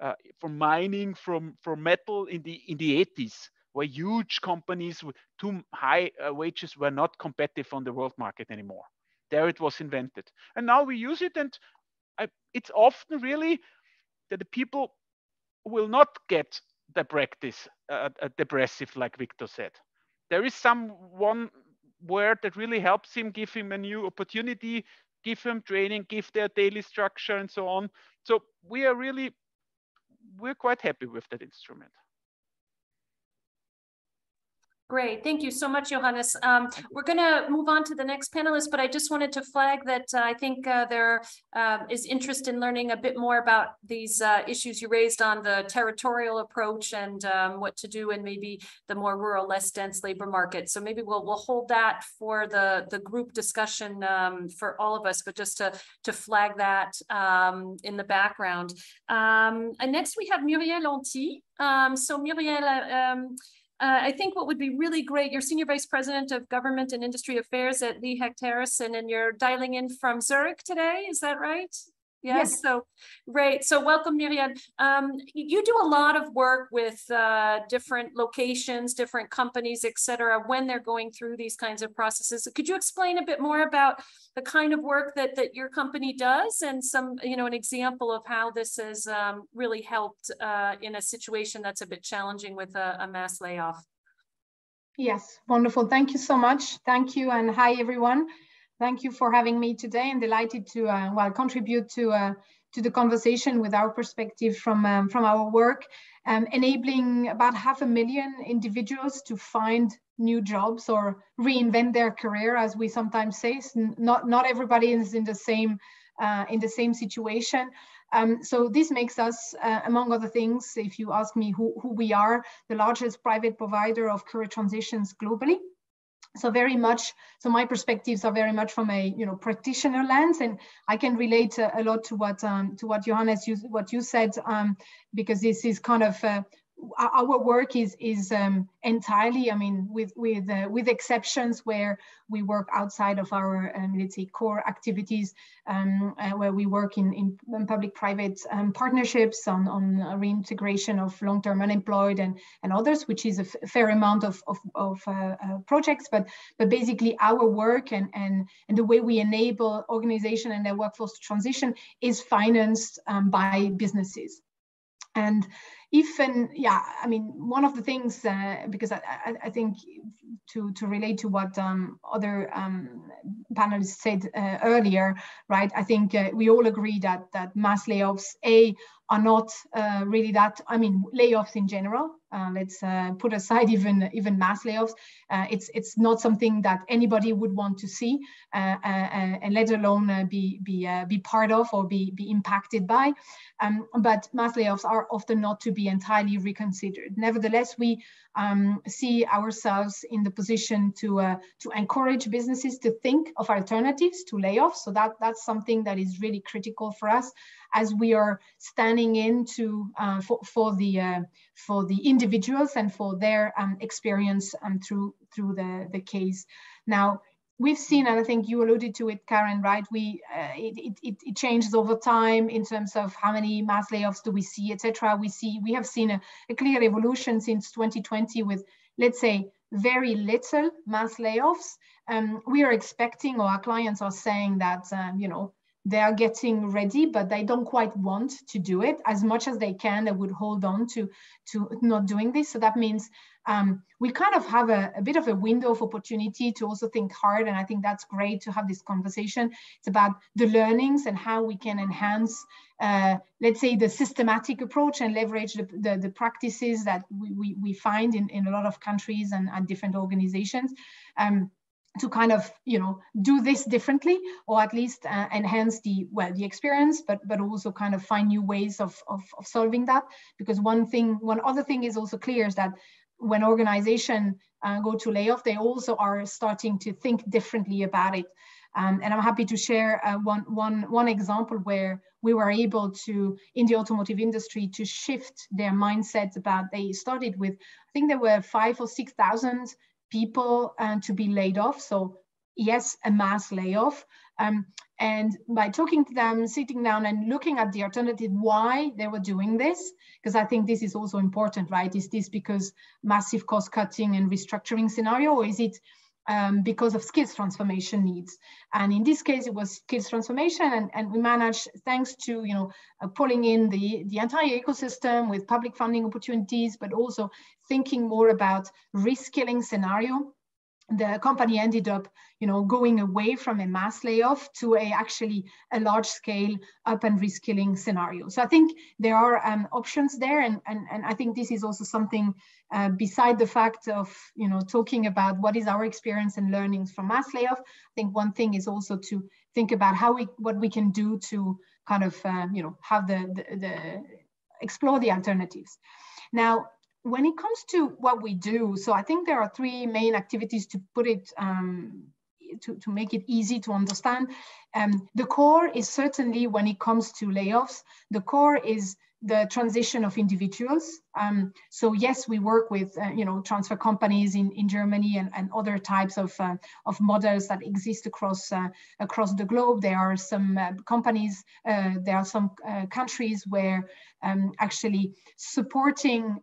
uh, from mining, from from metal in the in the 80s, where huge companies with too high uh, wages were not competitive on the world market anymore. There it was invented, and now we use it, and I, it's often really that the people will not get the practice uh, uh depressive, like Victor said. There is some one word that really helps him, give him a new opportunity, give him training, give their daily structure, and so on. So we are really we're quite happy with that instrument. Great. Thank you so much, Johannes. Um, we're going to move on to the next panelist, but I just wanted to flag that uh, I think uh, there uh, is interest in learning a bit more about these uh, issues you raised on the territorial approach and um, what to do in maybe the more rural, less dense labor market. So maybe we'll we'll hold that for the the group discussion um, for all of us, but just to to flag that um, in the background. Um, and next we have Muriel. Um, so Muriel. Uh, I think what would be really great, you're Senior Vice President of Government and Industry Affairs at Lee Hecht Harrison, and you're dialing in from Zurich today, is that right? Yes, yes. so great. So welcome, Miriam. Um, you do a lot of work with uh, different locations, different companies, et cetera, when they're going through these kinds of processes. Could you explain a bit more about the kind of work that, that your company does and some, you know, an example of how this has um, really helped uh, in a situation that's a bit challenging with a, a mass layoff? Yes, wonderful. Thank you so much. Thank you and hi, everyone. Thank you for having me today and delighted to uh, well contribute to uh, to the conversation with our perspective from um, from our work, um, enabling about half a million individuals to find new jobs or reinvent their career, as we sometimes say. Not not everybody is in the same uh, in the same situation. Um, so this makes us, uh, among other things, if you ask me who, who we are, the largest private provider of career transitions globally so very much so my perspectives are very much from a you know practitioner lens and i can relate a, a lot to what um, to what johannes you what you said um, because this is kind of uh, our work is is um, entirely, I mean, with with uh, with exceptions where we work outside of our um, let's say core activities, um, uh, where we work in in public-private um, partnerships on on reintegration of long-term unemployed and and others, which is a fair amount of of, of uh, uh, projects. But but basically, our work and and and the way we enable organization and their workforce to transition is financed um, by businesses. And even yeah i mean one of the things uh, because I, I, I, think to to relate to what um, other um, panelists said uh, earlier right i think uh, we all agree that that mass layoffs a are not uh, really that i mean layoffs in general uh, let's uh, put aside even even mass layoffs. Uh, it's it's not something that anybody would want to see, uh, uh, uh, and let alone be be be part of or be be impacted by. Um, but mass layoffs are often not to be entirely reconsidered. Nevertheless, we um, see ourselves in the position to to encourage businesses to think of alternatives to layoffs. So that that's something that is really critical for us as we are standing in to, for for the for the individuals and for their um, experience um, through through the, the case. Now, we've seen, and I think you alluded to it, Karen, right? We uh, it, it, it changes over time in terms of how many mass layoffs do we see, etc. We see we have seen a, a, clear evolution since 2020 with, let's say, very little mass layoffs. Um, we are expecting, or our clients are saying that, um, you know, they are getting ready, but they don't quite want to do it as much as they can. They would hold on to, to not doing this. So that means um, we kind of have a, a, bit of a window of opportunity to also think hard. And I think that's great to have this conversation. It's about the learnings and how we can enhance, uh, let's say, the systematic approach and leverage the, the, the practices that we, we, we, find in, in a lot of countries and, and different organizations. Um, to kind of you know do this differently or at least uh, enhance the well the experience but but also kind of find new ways of, of, of solving that. Because one thing one other thing is also clear is that when organization uh, go to layoff they also are starting to think differently about it. Um, and i'm happy to share uh, one one one example where we were able to in the automotive industry to shift their mindset about they started with i think there were five or six thousand people uh, to be laid off. So yes, a mass layoff. Um, and by talking to them, sitting down and looking at the alternative, why they were doing this, because I think this is also important, right? Is this because massive cost cutting and restructuring scenario, or is it um, because of skills transformation needs. And in this case, it was skills transformation, and, and we managed, thanks to you know uh, pulling in the, the entire ecosystem with public funding opportunities, but also thinking more about reskilling scenario. The company ended up you know going away from a mass layoff to a actually a large scale up and reskilling scenario. So i think there are um, options there and, and and i think this is also something uh, beside the fact of you know talking about what is our experience and learnings from mass layoff i think one thing is also to think about how we what we can do to kind of uh, you know have the, the the explore the alternatives. Now when it comes to what we do, so I think there are three main activities to put it, um, to, to make it easy to understand. Um, the core is certainly when it comes to layoffs, the core is the transition of individuals. Um, so yes, we work with uh, you know transfer companies in, in Germany and, and other types of, uh, of models that exist across uh, across the globe. There are some uh, companies, uh, there are some uh, countries where um, actually supporting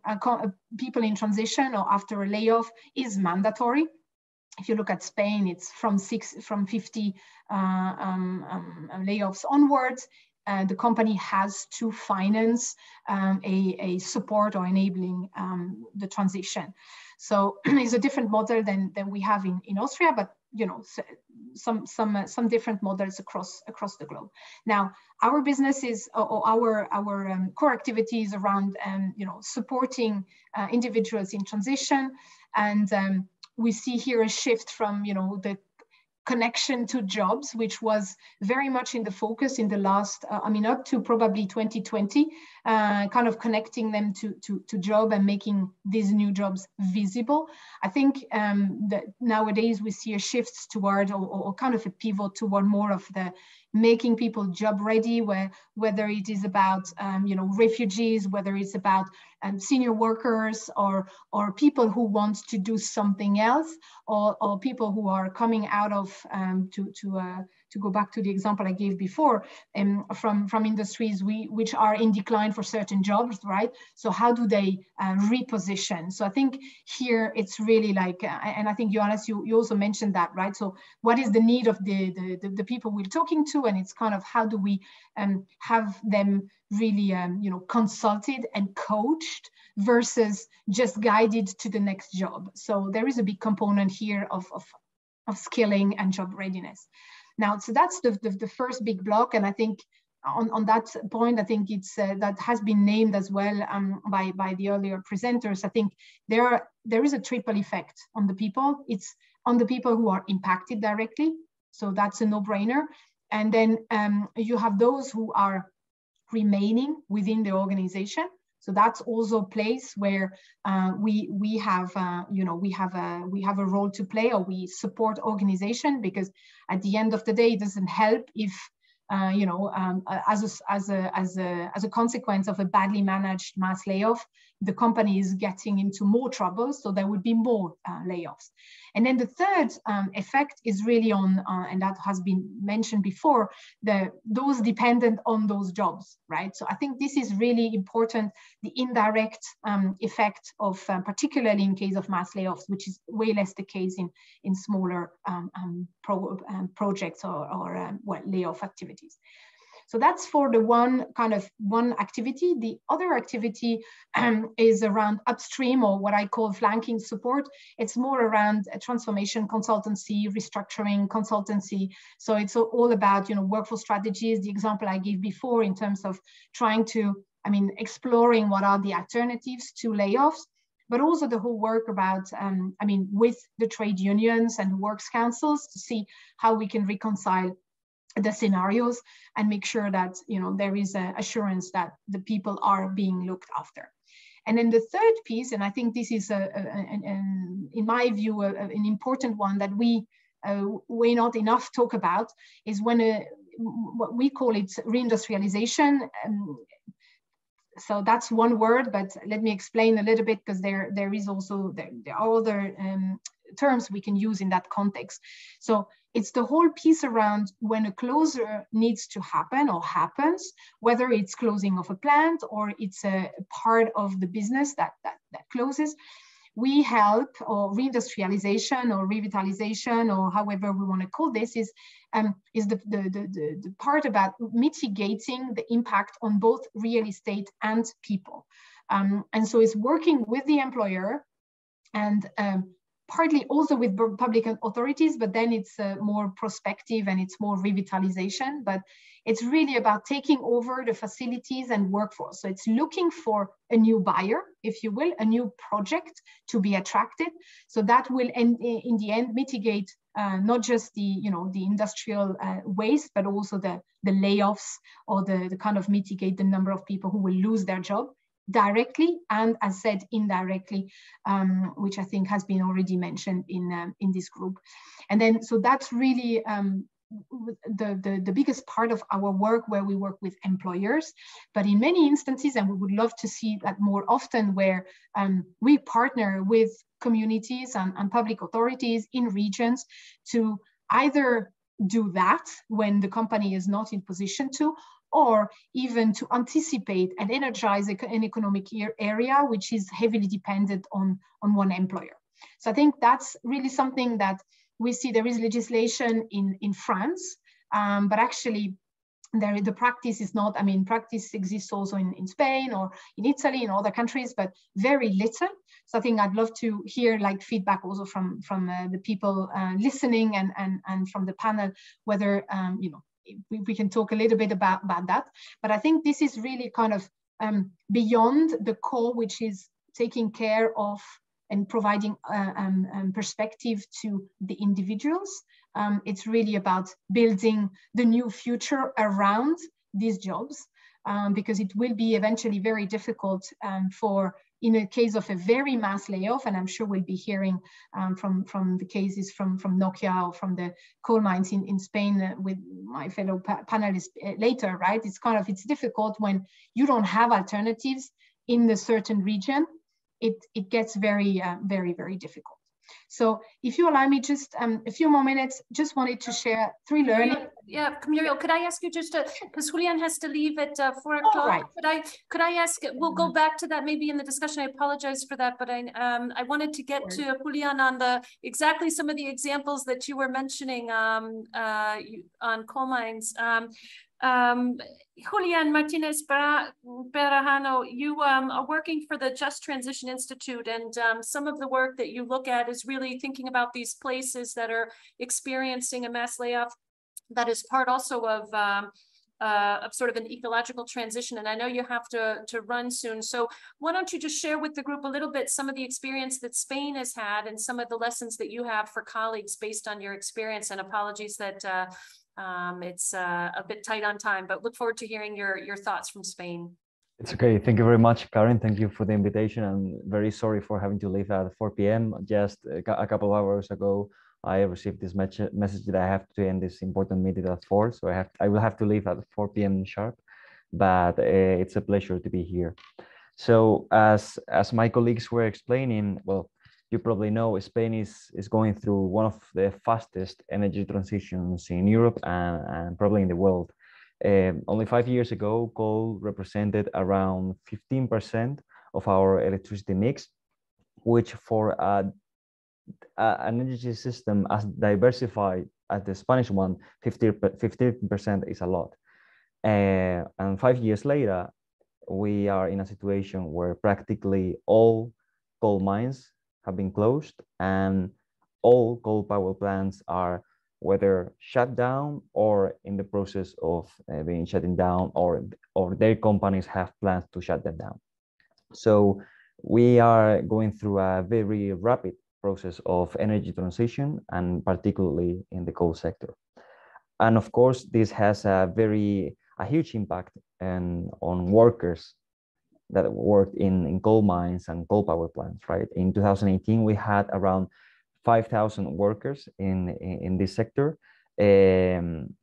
people in transition or after a layoff is mandatory if you look at Spain, it's from six, from 50 uh, um, um, layoffs onwards uh, the company has to finance um, a, a, support or enabling um, the transition. So (clears throat) it's a different model than, than we have in, in Austria, but you know some some uh, some different models across across the globe. Now our business is or our our um, core activities around um, you know supporting uh, individuals in transition, and um, we see here a shift from you know the connection to jobs, which was very much in the focus in the last, uh, I mean, up to probably 2020, uh, kind of connecting them to, to, to job and making these new jobs visible. I think um, that nowadays we see a shift toward or, or, kind of a pivot toward more of the making people job ready, where whether it is about um, you know refugees, whether it's about um, senior workers or or people who want to do something else, or, or people who are coming out of um, to to uh, to go back to the example I gave before, um, from, from industries we, which are in decline for certain jobs, right? So how do they uh, reposition? So I think here it's really like, uh, and I think Johannes, you, you also mentioned that, right? So what is the need of the, the, the, the people we're talking to? And it's kind of how do we um, have them really, um, you know, consulted and coached versus just guided to the next job. So there is a big component here of, of, of skilling and job readiness. Now, so that's the, the, the first big block. And I think on, on that point, I think it's uh, that has been named as well um, by, by the earlier presenters. I think there, are, there is a triple effect on the people. It's on the people who are impacted directly. So that's a no-brainer. And then um, you have those who are remaining within the organization. So that's also a place where uh, we we have uh, you know we have a we have a role to play or we support organization because at the end of the day it doesn't help if uh, you know, um, as, a, as, a, as, a, as a consequence of a badly managed mass layoff, the company is getting into more trouble, so there would be more uh, layoffs. And then the third um, effect is really on, uh, and that has been mentioned before, the those dependent on those jobs, right? So I think this is really important, the indirect um, effect of, uh, particularly in case of mass layoffs, which is way less the case in, in smaller um, um pro, um, projects or, or um, well, layoff activities. So that's for the one kind of one activity. The other activity um, is around upstream or what I call flanking support. It's more around a transformation consultancy, restructuring consultancy. So it's all about, you know, workforce strategies, the example I gave before in terms of trying to, I mean, exploring what are the alternatives to layoffs but also the whole work about, um, I mean, with the trade unions and works councils to see how we can reconcile the scenarios and make sure that you know there is an assurance that the people are being looked after. And then the third piece and i think this is a, a, a, a in my view an important one that we uh, we not enough talk about is when a, what we call it reindustrialization. Um, so that's one word but let me explain a little bit because there there is also there, there are other um, terms we can use in that context. So it's the whole piece around when a closure needs to happen or happens, whether it's closing of a plant or it's a part of the business that, that, that closes. We help or reindustrialization or revitalization or however we want to call this is, um, is the, the, the, the part about mitigating the impact on both real estate and people. Um, and so it's working with the employer and um, partly also with public authorities, but then it's uh, more prospective and it's more revitalization. But it's really about taking over the facilities and workforce. So it's looking for a new buyer, if you will, a new project to be attracted. So that will, in, in the end, mitigate uh, not just the, you know, the industrial uh, waste, but also the, the layoffs or the, the kind of mitigate the number of people who will lose their job directly and as said indirectly um, which i think has been already mentioned in um, in this group. And then so that's really um, the, the, the biggest part of our work where we work with employers. But in many instances and we would love to see that more often where um, we partner with communities and, and public authorities in regions to either do that when the company is not in position to or even to anticipate and energize an economic area which is heavily dependent on, on one employer. So I think that's really something that we see there is legislation in, in France, um, but actually there the practice is not, I mean, practice exists also in, in Spain or in Italy, in other countries, but very little. So I think I'd love to hear like feedback also from, from uh, the people uh, listening and, and, and from the panel, whether, um, you know, we, we can talk a little bit about, about that. But I think this is really kind of um, beyond the core, which is taking care of and providing uh, um, um, perspective to the individuals. Um, it's really about building the new future around these jobs um, because it will be eventually very difficult um, for in a case of a very mass layoff, and I'm sure we'll be hearing um, from, from the cases from, from Nokia or from the coal mines in, in Spain uh, with my fellow pa panelists uh, later, right? It's kind of, it's difficult when you don't have alternatives in a certain region. It, it gets very, uh, very, very difficult. So if you allow me just um, a few more minutes, just wanted to share three learning. Yeah, Muriel, could I ask you just to, because Julian has to leave at uh, four o'clock. Right. Could I, could I ask, we'll go back to that maybe in the discussion. I apologize for that, but I, um, I wanted to get to Julian on the, exactly some of the examples that you were mentioning um, uh, on coal mines. Um, um, Julian Martinez Berajano, you um, are working for the Just Transition Institute, and um, some of the work that you look at is really thinking about these places that are experiencing a mass layoff that is part also of um, uh, of sort of an ecological transition. And I know you have to, to run soon. So why don't you just share with the group a little bit some of the experience that Spain has had and some of the lessons that you have for colleagues based on your experience and apologies that uh, um, it's uh, a bit tight on time, but look forward to hearing your, your thoughts from Spain. It's okay. Thank you very much, Karen. Thank you for the invitation. I'm very sorry for having to leave at 4 p.m. Just a couple of hours ago, I received this message that I have to end this important meeting at 4. So I have I will have to leave at 4 p.m. sharp, but uh, it's a pleasure to be here. So as as my colleagues were explaining, well, you probably know Spain is, is going through one of the fastest energy transitions in Europe and, and probably in the world. Um, only five years ago, coal represented around 15% of our electricity mix, which for a, a, an energy system as diversified as the Spanish one, 50, 15% is a lot. Uh, and five years later, we are in a situation where practically all coal mines have been closed and all coal power plants are whether shut down or in the process of uh, being shutting down or, or their companies have plans to shut them down. So we are going through a very rapid process of energy transition and particularly in the coal sector. And of course, this has a very, a huge impact and on workers that worked in, in coal mines and coal power plants, right? In 2018, we had around 5,000 workers in, in, in, this sector, um,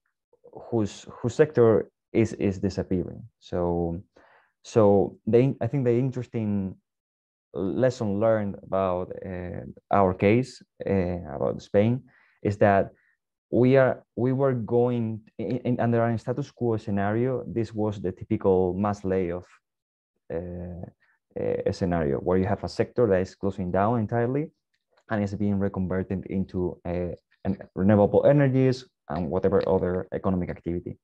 whose, whose sector is, is disappearing. So, so they, I think the interesting lesson learned about uh, our case, uh, about Spain, is that we are we were going in, in, under a status quo scenario. This was the typical mass layoff a scenario where you have a sector that is closing down entirely and is being reconverted into uh, renewable energies and whatever other economic activity.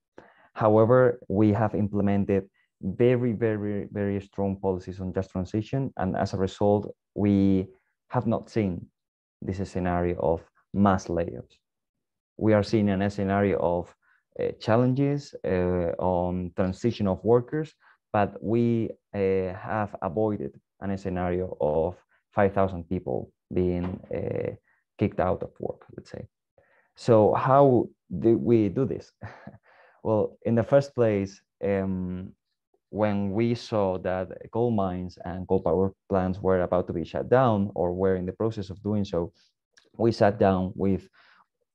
However, we have implemented very, very, very strong policies on just transition. And as a result, we have not seen this scenario of mass layoffs. We are seeing a scenario of uh, challenges uh, on transition of workers, but we uh, have avoided a scenario of 5,000 people being uh, kicked out of work, let's say. So how do we do this? (laughs) well, in the first place, um, when we saw that coal mines and coal power plants were about to be shut down or were in the process of doing so, we sat down with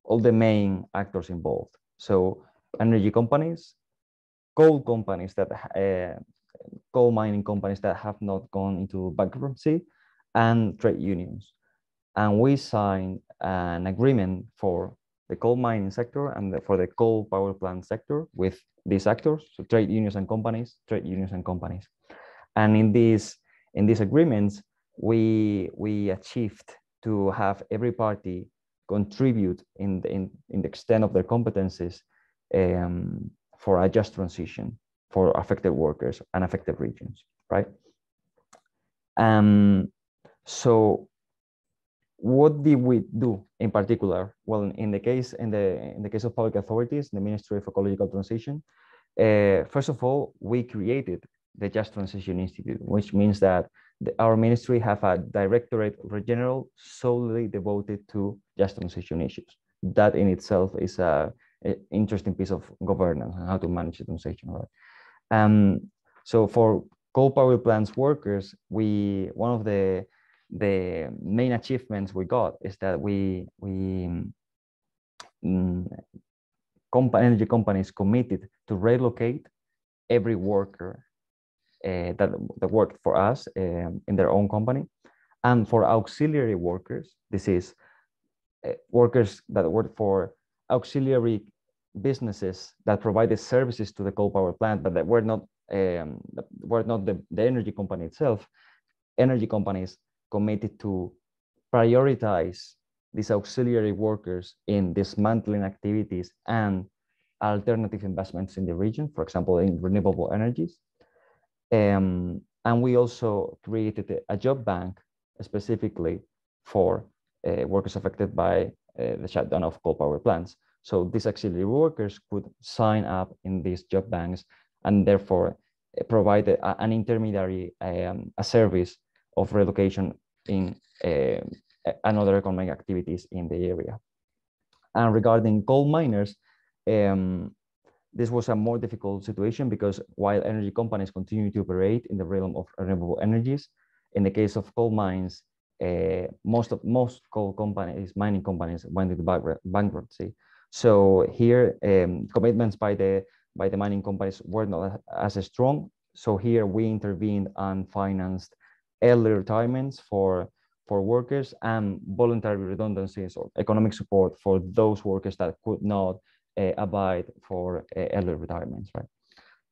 all the main actors involved. So energy companies, coal companies that uh, coal mining companies that have not gone into bankruptcy, and trade unions. And we signed an agreement for the coal mining sector and the, for the coal power plant sector with these actors, so trade unions and companies, trade unions and companies. And in these in these agreements, we we achieved to have every party contribute in the, in, in the extent of their competencies um, for a just transition for affected workers and affected regions, right? Um, so what did we do in particular? Well, in the case in the in the case of public authorities, the Ministry of Ecological Transition, uh, first of all, we created the Just Transition Institute, which means that the, our ministry have a directorate general solely devoted to just transition issues. That in itself is a, a interesting piece of governance and how to manage the transition. Right. Um, so for coal power plants workers, we one of the the main achievements we got is that we we um, energy companies committed to relocate every worker uh, that, that worked for us um, in their own company. And for auxiliary workers, this is uh, workers that work for auxiliary businesses that provided services to the coal power plant, but that were not um, were not the, the energy company itself. Energy companies committed to prioritize these auxiliary workers in dismantling activities and alternative investments in the region, for example, in renewable energies. Um, and we also created a job bank specifically for uh, workers affected by the shutdown of coal power plants. So these auxiliary workers could sign up in these job banks and therefore uh, provide a, an intermediary um, a service of relocation in uh, another economic activities in the area. And regarding coal miners, um, this was a more difficult situation because while energy companies continue to operate in the realm of renewable energies, in the case of coal mines, uh, most of most coal companies, mining companies, went into bankruptcy. So here, um, commitments by the by the mining companies were not as strong. So here we intervened and financed early retirements for for workers and voluntary redundancies or economic support for those workers that could not uh, abide for uh, early retirements, right?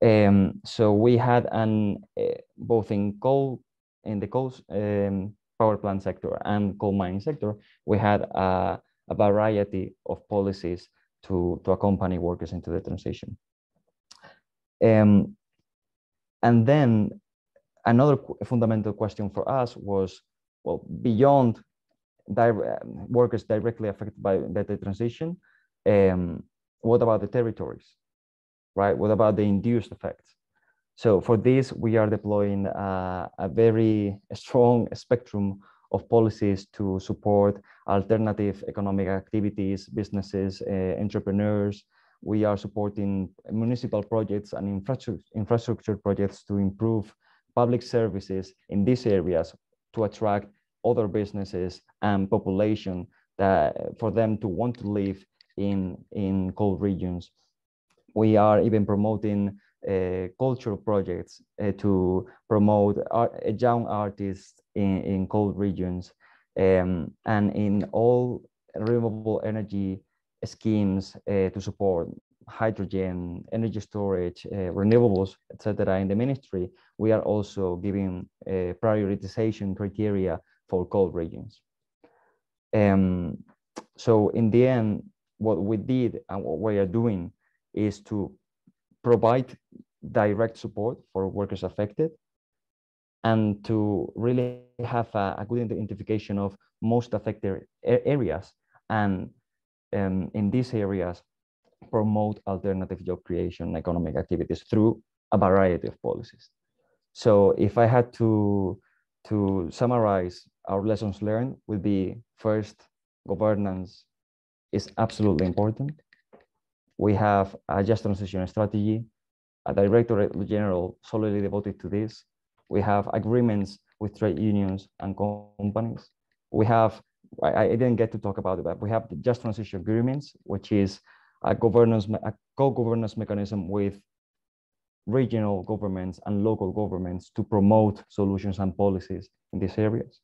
Um, so we had an uh, both in coal in the coal um, power plant sector and coal mining sector, we had a, a variety of policies to to accompany workers into the transition. Um, and then another fundamental question for us was, well, beyond workers directly affected by the transition, um, what about the territories, right? What about the induced effects? So for this, we are deploying uh, a very strong spectrum of policies to support alternative economic activities, businesses, uh, entrepreneurs. We are supporting municipal projects and infrastructure, infrastructure projects to improve public services in these areas to attract other businesses and population that for them to want to live in, in cold regions. We are even promoting cultural projects uh, to promote art, uh, young artists in, in cold regions um, and in all renewable energy schemes uh, to support hydrogen, energy storage, uh, renewables, etc. in the ministry, we are also giving uh, prioritization criteria for cold regions. Um, so in the end, what we did and what we are doing is to provide direct support for workers affected, and to really have a, a good identification of most affected areas and um, in these areas promote alternative job creation economic activities through a variety of policies. So if I had to, to summarize our lessons learned would be first, governance is absolutely important. We have a just transition strategy, a directorate general solely devoted to this. We have agreements with trade unions and companies. We have, I, I didn't get to talk about it, but we have the just transition agreements, which is a governance, a co-governance mechanism with regional governments and local governments to promote solutions and policies in these areas.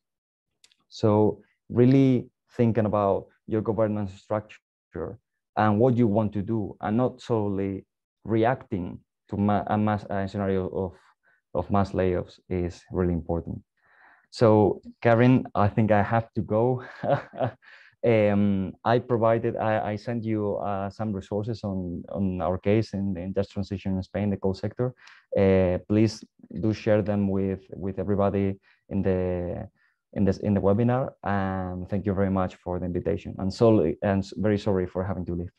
So really thinking about your governance structure and what you want to do and not solely reacting to ma a mass a scenario of, of mass layoffs is really important. So Karen, I think I have to go. (laughs) Um, I provided, I, I sent you uh, some resources on, on our case in, in just transition in Spain, the coal sector. Uh, please do share them with, with everybody in the, in this in the webinar. And thank you very much for the invitation. And so, and very sorry for having to leave.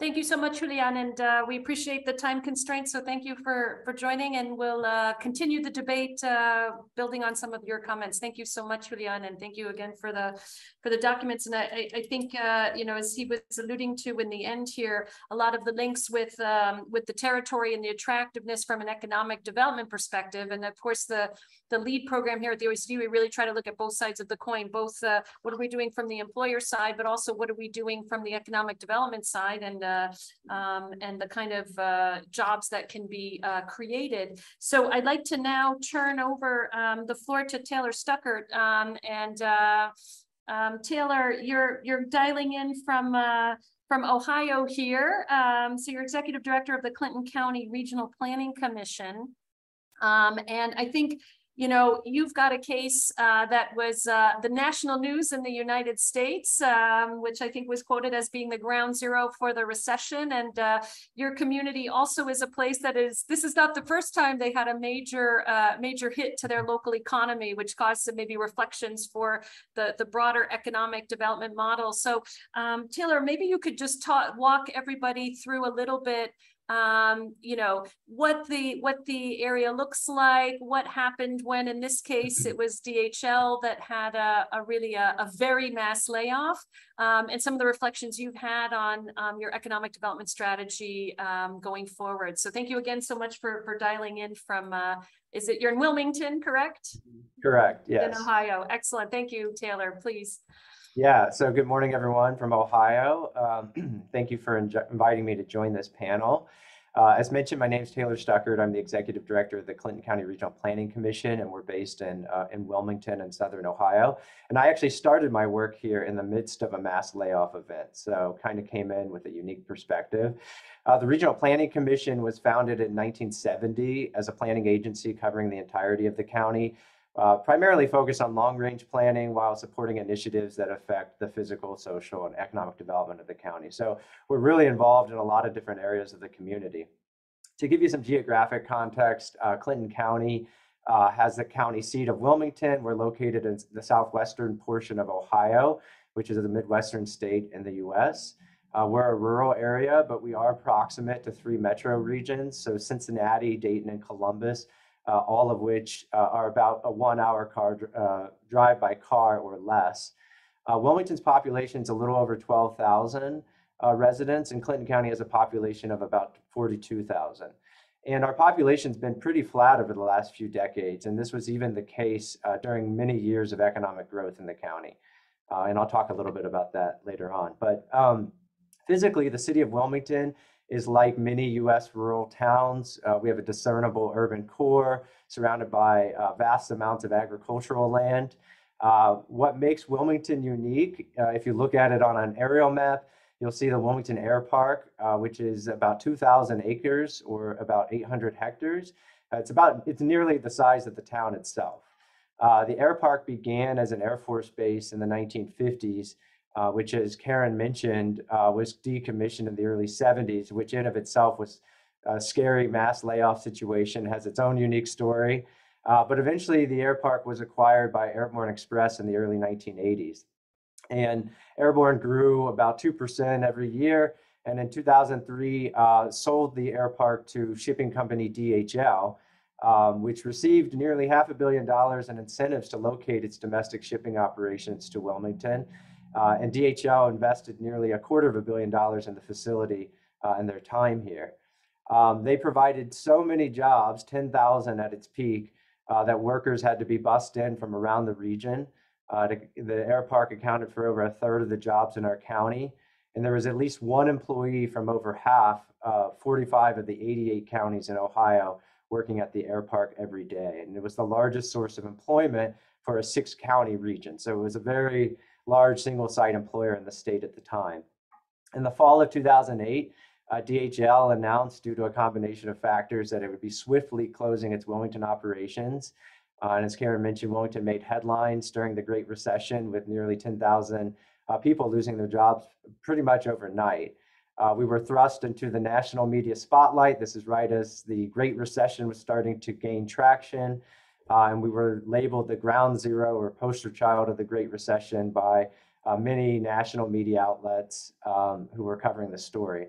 Thank you so much, Julian, and uh, we appreciate the time constraints. So thank you for for joining, and we'll uh, continue the debate, uh, building on some of your comments. Thank you so much, Julian, and thank you again for the for the documents. And I, I think uh, you know, as he was alluding to in the end here, a lot of the links with um, with the territory and the attractiveness from an economic development perspective, and of course the the LEED program here at the OECD, we really try to look at both sides of the coin. Both uh, what are we doing from the employer side, but also what are we doing from the economic development side, and uh, um, and the kind of uh, jobs that can be uh, created. So I'd like to now turn over um, the floor to Taylor Stuckert. Um, and uh, um, Taylor, you're you're dialing in from uh, from Ohio here. Um, so you're executive director of the Clinton County Regional Planning Commission. Um, and I think you know, you've got a case uh, that was uh, the national news in the United States, um, which I think was quoted as being the ground zero for the recession. And uh, your community also is a place that is, this is not the first time they had a major, uh, major hit to their local economy, which caused some maybe reflections for the, the broader economic development model. So um, Taylor, maybe you could just talk, walk everybody through a little bit um, you know, what the what the area looks like, what happened when in this case it was DHL that had a, a really a, a, very mass layoff, um, and some of the reflections you've had on um, your economic development strategy um, going forward. So thank you again so much for for dialing in from. Uh, is it you're in Wilmington, correct? Correct. Yes. In Ohio. Excellent. Thank you, Taylor. Please. Yeah, so good morning, everyone from Ohio. Um, (clears throat) thank you for inviting me to join this panel. Uh, as mentioned, my name is Taylor Stuckert. I'm the executive director of the Clinton County Regional Planning Commission, and we're based in, uh, in Wilmington and Southern Ohio. And I actually started my work here in the midst of a mass layoff event, so kind of came in with a unique perspective. Uh, the Regional Planning Commission was founded in 1970 as a planning agency covering the entirety of the county uh, primarily focus on long-range planning while supporting initiatives that affect the physical, social, and economic development of the county. So we're really involved in a lot of different areas of the community. To give you some geographic context, uh, Clinton County uh, has the county seat of Wilmington. We're located in the southwestern portion of Ohio, which is the Midwestern state in the US. Uh, we're a rural area, but we are proximate to three metro regions. So Cincinnati, Dayton, and Columbus uh, all of which uh, are about a one hour car uh, drive by car or less. Uh, Wilmington's population is a little over 12,000 uh, residents, and Clinton County has a population of about 42,000. And our population's been pretty flat over the last few decades, and this was even the case uh, during many years of economic growth in the county. and I'll talk a little bit about that later on. But um, physically, the city of Wilmington is like many US rural towns. Uh, we have a discernible urban core surrounded by uh, vast amounts of agricultural land. Uh, what makes Wilmington unique, uh, if you look at it on an aerial map, you'll see the Wilmington Air Park, uh, which is about 2,000 acres or about 800 hectares. Uh, it's about, it's nearly the size of the town itself. the air park began as an Air Force base in the 1950s uh, which, as Karen mentioned, uh, was decommissioned in the early 70s, which in of itself was a scary mass layoff situation, has its own unique story. Uh, but eventually, the air park was acquired by Airborne Express in the early 1980s. And Airborne grew about 2% every year. And in 2003, uh, sold the air park to shipping company DHL, um, which received nearly half a billion dollars in incentives to locate its domestic shipping operations to Wilmington. Uh, and DHL invested nearly a quarter of a billion dollars in the facility uh, in their time here. Um, they provided so many jobs, 10,000 at its peak, uh, that workers had to be bussed in from around the region. Uh, to, the air park accounted for over a third of the jobs in our county. And there was at least one employee from over half, uh, 45 of the 88 counties in Ohio, working at the air park every day. And it was the largest source of employment for a six county region. So it was a very large single site employer in the state at the time. In the fall of 2008, uh, DHL announced, due to a combination of factors, that it would be swiftly closing its Wilmington operations. Uh, and as Karen mentioned, Wilmington made headlines during the Great Recession with nearly 10,000 uh, people losing their jobs pretty much overnight. Uh, we were thrust into the national media spotlight. This is right as the Great Recession was starting to gain traction. Uh, and we were labeled the ground zero or poster child of the Great Recession by uh, many national media outlets um, who were covering the story.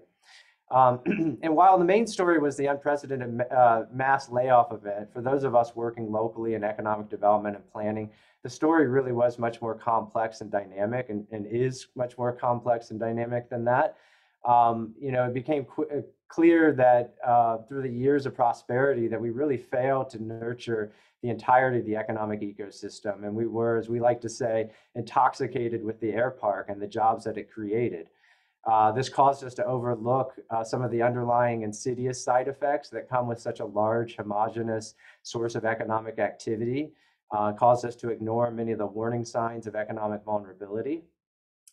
Um, (clears throat) and while the main story was the unprecedented uh, mass layoff event, for those of us working locally in economic development and planning, the story really was much more complex and dynamic and, and is much more complex and dynamic than that. Um, you know, it became qu- uh, clear that uh, through the years of prosperity that we really failed to nurture the entirety of the economic ecosystem. And we were, as we like to say, intoxicated with the air park and the jobs that it created. Uh, this caused us to overlook uh, some of the underlying insidious side effects that come with such a large, homogenous source of economic activity. Uh, caused us to ignore many of the warning signs of economic vulnerability.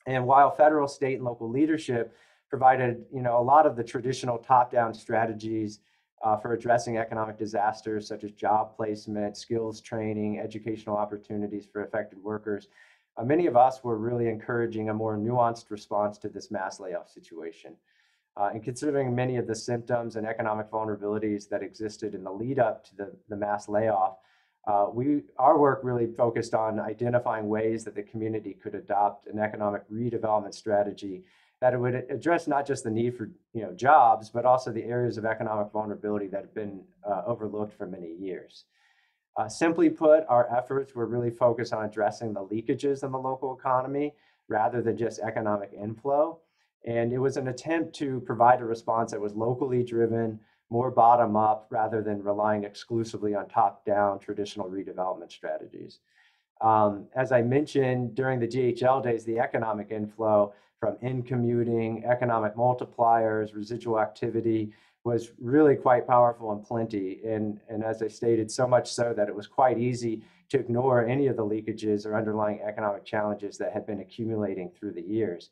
And while federal, state, and local leadership provided, you know, a lot of the traditional top-down strategies uh, for addressing economic disasters, such as job placement, skills training, educational opportunities for affected workers, uh, many of us were really encouraging a more nuanced response to this mass layoff situation. Uh, and considering many of the symptoms and economic vulnerabilities that existed in the lead up to the, the mass layoff, uh, we our work really focused on identifying ways that the community could adopt an economic redevelopment strategy that it would address not just the need for you know jobs, but also the areas of economic vulnerability that have been uh, overlooked for many years. Uh, simply put, our efforts were really focused on addressing the leakages in the local economy rather than just economic inflow. And it was an attempt to provide a response that was locally driven, more bottom up, rather than relying exclusively on top down traditional redevelopment strategies. Um, as I mentioned during the DHL days, the economic inflow from in commuting, economic multipliers, residual activity, was really quite powerful and plenty. And, and as I stated, so much so that it was quite easy to ignore any of the leakages or underlying economic challenges that had been accumulating through the years.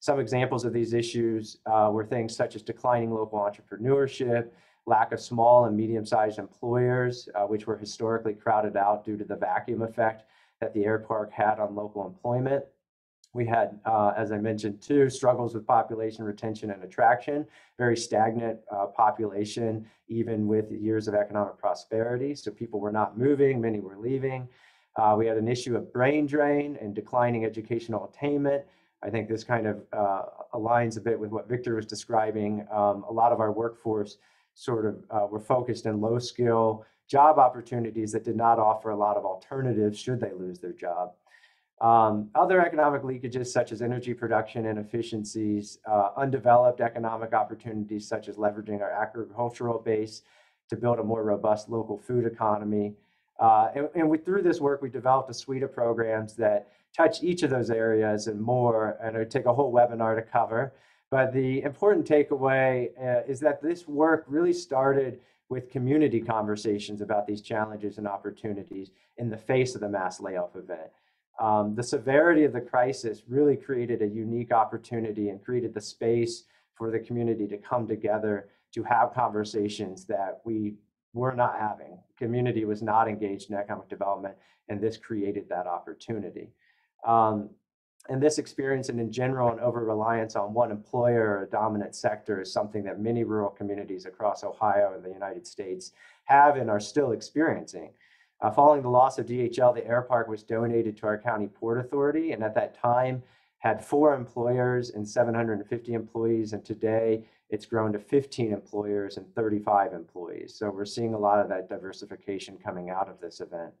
Some examples of these issues uh, were things such as declining local entrepreneurship, lack of small and medium-sized employers, uh, which were historically crowded out due to the vacuum effect that the air park had on local employment, we had, uh, as I mentioned, too, struggles with population retention and attraction, very stagnant uh, population, even with years of economic prosperity. So people were not moving, many were leaving. Uh, we had an issue of brain drain and declining educational attainment. I think this kind of uh, aligns a bit with what Victor was describing. Um, a lot of our workforce sort of uh, were focused in low skill job opportunities that did not offer a lot of alternatives should they lose their job. Um, other economic leakages, such as energy production inefficiencies, uh, undeveloped economic opportunities, such as leveraging our agricultural base to build a more robust local food economy. Uh, and, and we, through this work, we developed a suite of programs that touch each of those areas and more, and it would take a whole webinar to cover. But the important takeaway uh, is that this work really started with community conversations about these challenges and opportunities in the face of the mass layoff event. Um, the severity of the crisis really created a unique opportunity and created the space for the community to come together to have conversations that we were not having. Community was not engaged in economic development, and this created that opportunity. Um, and this experience, and in general, an over reliance on one employer or a dominant sector is something that many rural communities across Ohio and the United States have and are still experiencing. Uh, following the loss of DHL, the air park was donated to our county port authority, and at that time had four employers and 750 employees, and today it's grown to 15 employers and 35 employees. So we're seeing a lot of that diversification coming out of this event.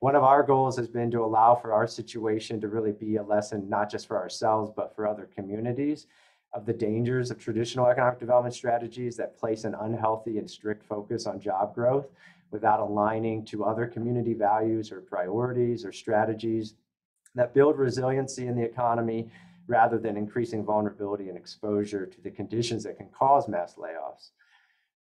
One of our goals has been to allow for our situation to really be a lesson, not just for ourselves, but for other communities of the dangers of traditional economic development strategies that place an unhealthy and strict focus on job growth without aligning to other community values or priorities or strategies that build resiliency in the economy rather than increasing vulnerability and exposure to the conditions that can cause mass layoffs.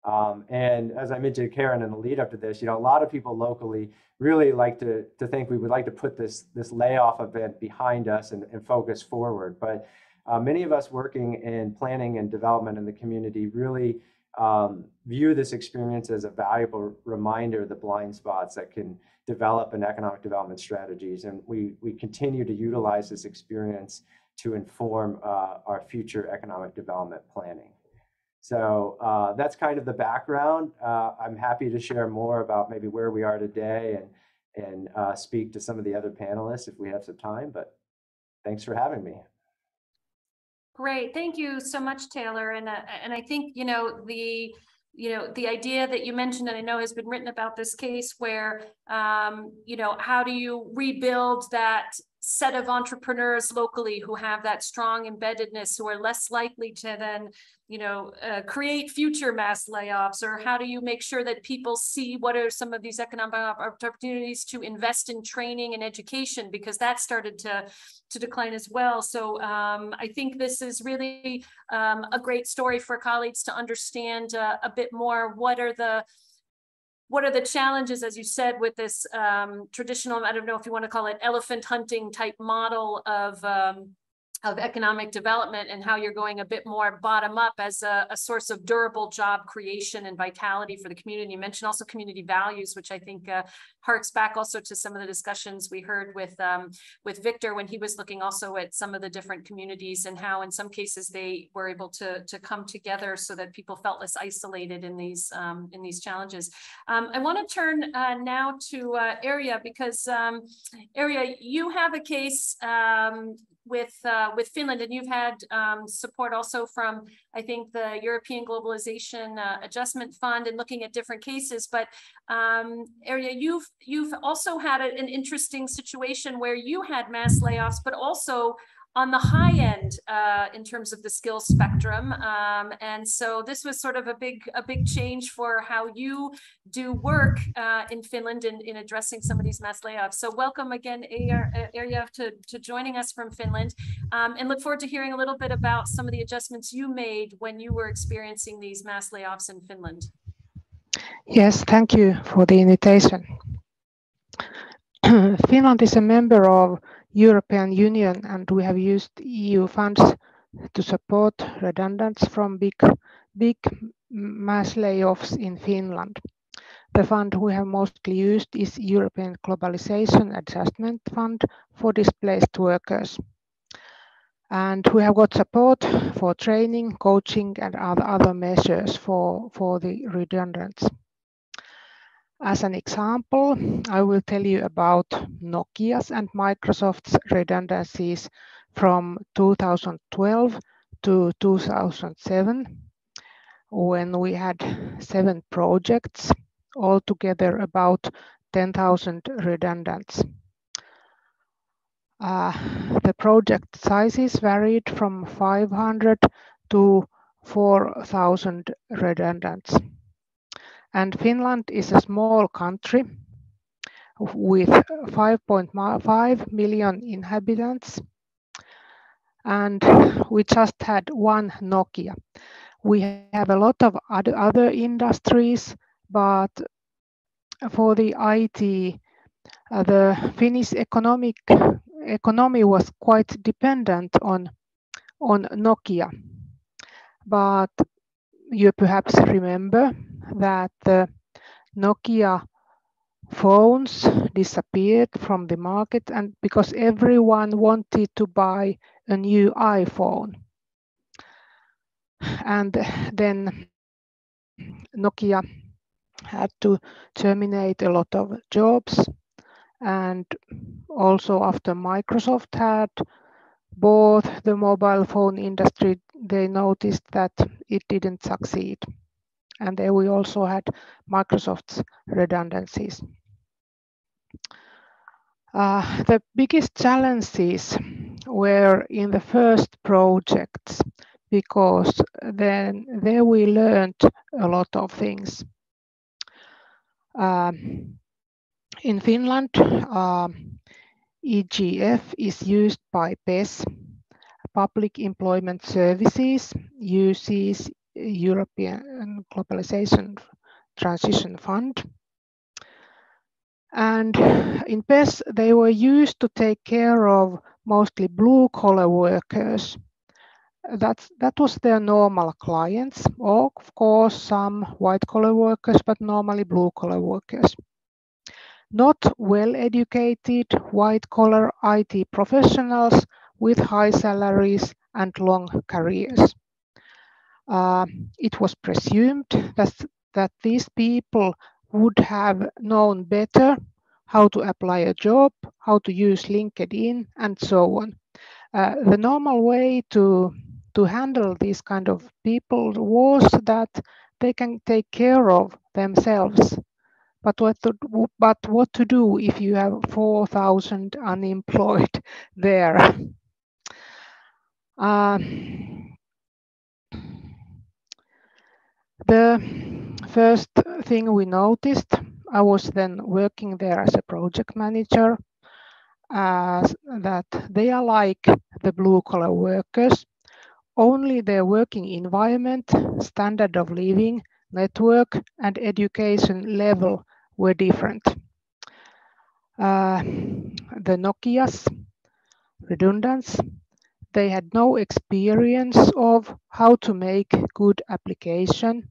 Um, and as I mentioned Karen in the lead up to this, you know, a lot of people locally really like to, to think we would like to put this, this layoff event behind us and, and focus forward. But uh, many of us working in planning and development in the community really um, view this experience as a valuable reminder of the blind spots that can develop in economic development strategies. And we, we continue to utilize this experience to inform uh, our future economic development planning. So uh, that's kind of the background. Uh, I'm happy to share more about maybe where we are today and, and uh, speak to some of the other panelists if we have some time, but thanks for having me. Great, thank you so much, Taylor. And, uh, and I think, you know, the, you know, the idea that you mentioned, and I know has been written about this case where, um, you know, how do you rebuild that set of entrepreneurs locally who have that strong embeddedness, who are less likely to then, you know, uh, create future mass layoffs? Or how do you make sure that people see what are some of these economic opportunities to invest in training and education? Because that started to, to decline as well. So um, I think this is really um, a great story for colleagues to understand uh, a bit more what are the what are the challenges, as you said, with this um, traditional, I don't know if you want to call it elephant hunting type model of um, of economic development and how you're going a bit more bottom up as a, a, source of durable job creation and vitality for the community. You mentioned also community values, which I think uh, harks back also to some of the discussions we heard with um, with Victor when he was looking also at some of the different communities and how in some cases they were able to, to come together so that people felt less isolated in these um, in these challenges. Um, I want to turn uh, now to uh, Arja because um, Arja, you have a case um, with uh, with Finland, and you've had um, support also from I think the European Globalization uh, Adjustment Fund and looking at different cases. But um, Arja, you've you've also had a, an interesting situation where you had mass layoffs, but also on the high end uh, in terms of the skill spectrum. Um, and so this was sort of a big a big change for how you do work uh, in Finland in, in addressing some of these mass layoffs. So welcome again, Arja, to, to joining us from Finland um, and look forward to hearing a little bit about some of the adjustments you made when you were experiencing these mass layoffs in Finland. Yes, thank you for the invitation. (clears throat) Finland is a member of European Union and we have used EU funds to support redundants from big, big mass layoffs in Finland. The fund we have mostly used is European Globalization Adjustment Fund for displaced workers. And we have got support for training, coaching, and other, other measures for, for the redundants. As an example, I will tell you about Nokia's and Microsoft's redundancies from 2012 to 2007, when we had seven projects, altogether about 10,000 redundants. Uh, the project sizes varied from 500 to 4,000 redundants. And Finland is a small country with 5.5 million inhabitants. And we just had one Nokia. We have a lot of other, industries, but for the IT, uh, the Finnish economic economy was quite dependent on on Nokia. But you perhaps remember that the Nokia phones disappeared from the market and because everyone wanted to buy a new iPhone. And then Nokia had to terminate a lot of jobs. And also after Microsoft had bought the mobile phone industry, they noticed that it didn't succeed. And there we also had Microsoft's redundancies. Uh, the biggest challenges were in the first projects because then there we learned a lot of things. Um, in Finland, uh, EGF is used by PES, Public Employment Services, uses European Globalization Transition Fund. And in PES, they were used to take care of mostly blue collar workers. That's, that was their normal clients, or of course some white collar workers, but normally blue collar workers. Not well educated white collar IT professionals with high salaries and long careers. Uh, it was presumed that, that these people would have known better how to apply a job, how to use LinkedIn, and so on. Uh, the normal way to, to handle these kind of people was that they can take care of themselves. But what to, but what to do if you have 4,000 unemployed (laughs) there? Uh, the first thing we noticed, I was then working there as a project manager, uh, that they are like the blue collar workers, only their working environment, standard of living, network, and education level were different. Uh, the Nokias, redundants, they had no experience of how to make good application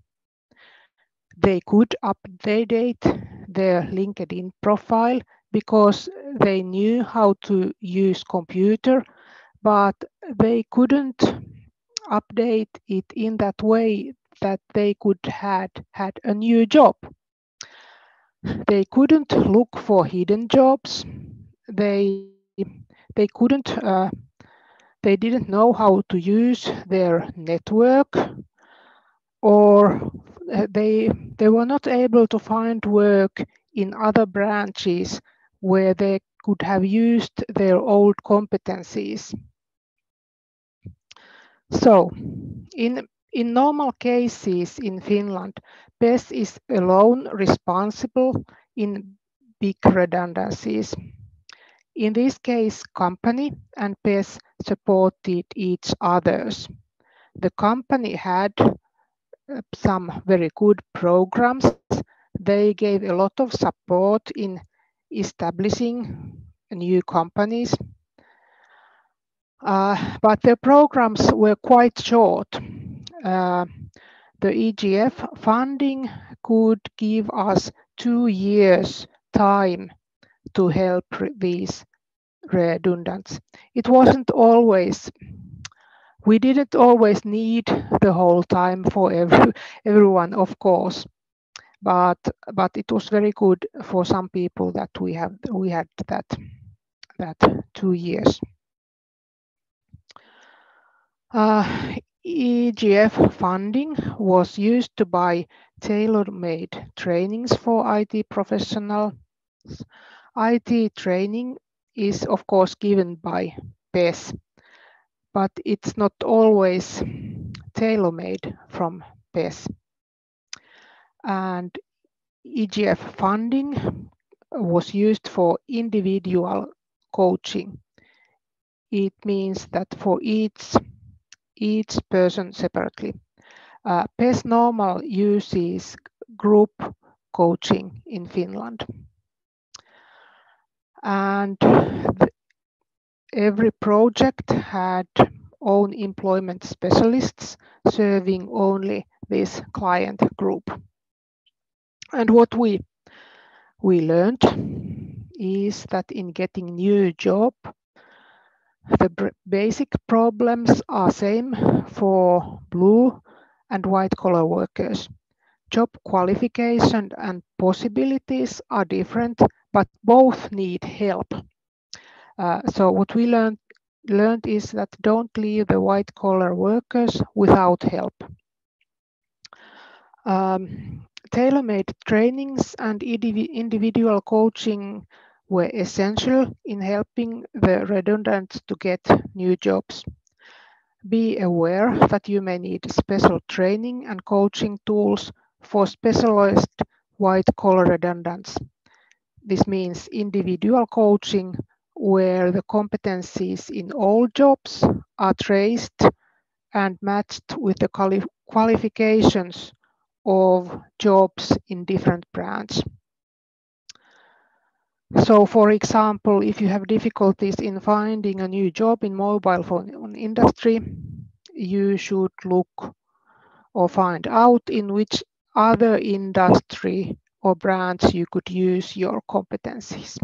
they could update their LinkedIn profile because they knew how to use computer, but they couldn't update it in that way that they could had had a new job. They couldn't look for hidden jobs. They they couldn't uh, they didn't know how to use their network or uh, they they were not able to find work in other branches where they could have used their old competencies. So in in normal cases in Finland, PES is alone responsible in big redundancies. In this case, company and PES supported each others. The company had some very good programs. They gave a lot of support in establishing new companies. Uh, but their programs were quite short. Uh, the EGF funding could give us two years time to help these redundants. It wasn't always we didn't always need the whole time for every, everyone, of course, but but it was very good for some people that we have we had that that two years. Uh, EGF funding was used to buy tailor-made trainings for IT professionals. IT training is of course given by PES but it's not always tailor-made from PES. And EGF funding was used for individual coaching. It means that for each, each person separately. Uh, PES Normal uses group coaching in Finland. And every project had own employment specialists serving only this client group. And what we we learned is that in getting new job, the basic problems are same for blue and white collar workers. job qualification and possibilities are different, but both need help. Uh, so what we learned learned is that don't leave the white collar workers without help. Um, tailor-made trainings and individual coaching were essential in helping the redundants to get new jobs. Be aware that you may need special training and coaching tools for specialized white-collar redundants. This means individual coaching where the competencies in all jobs are traced and matched with the quali qualifications of jobs in different branches. So for example, if you have difficulties in finding a new job in mobile phone industry, you should look or find out in which other industry or branch you could use your competencies.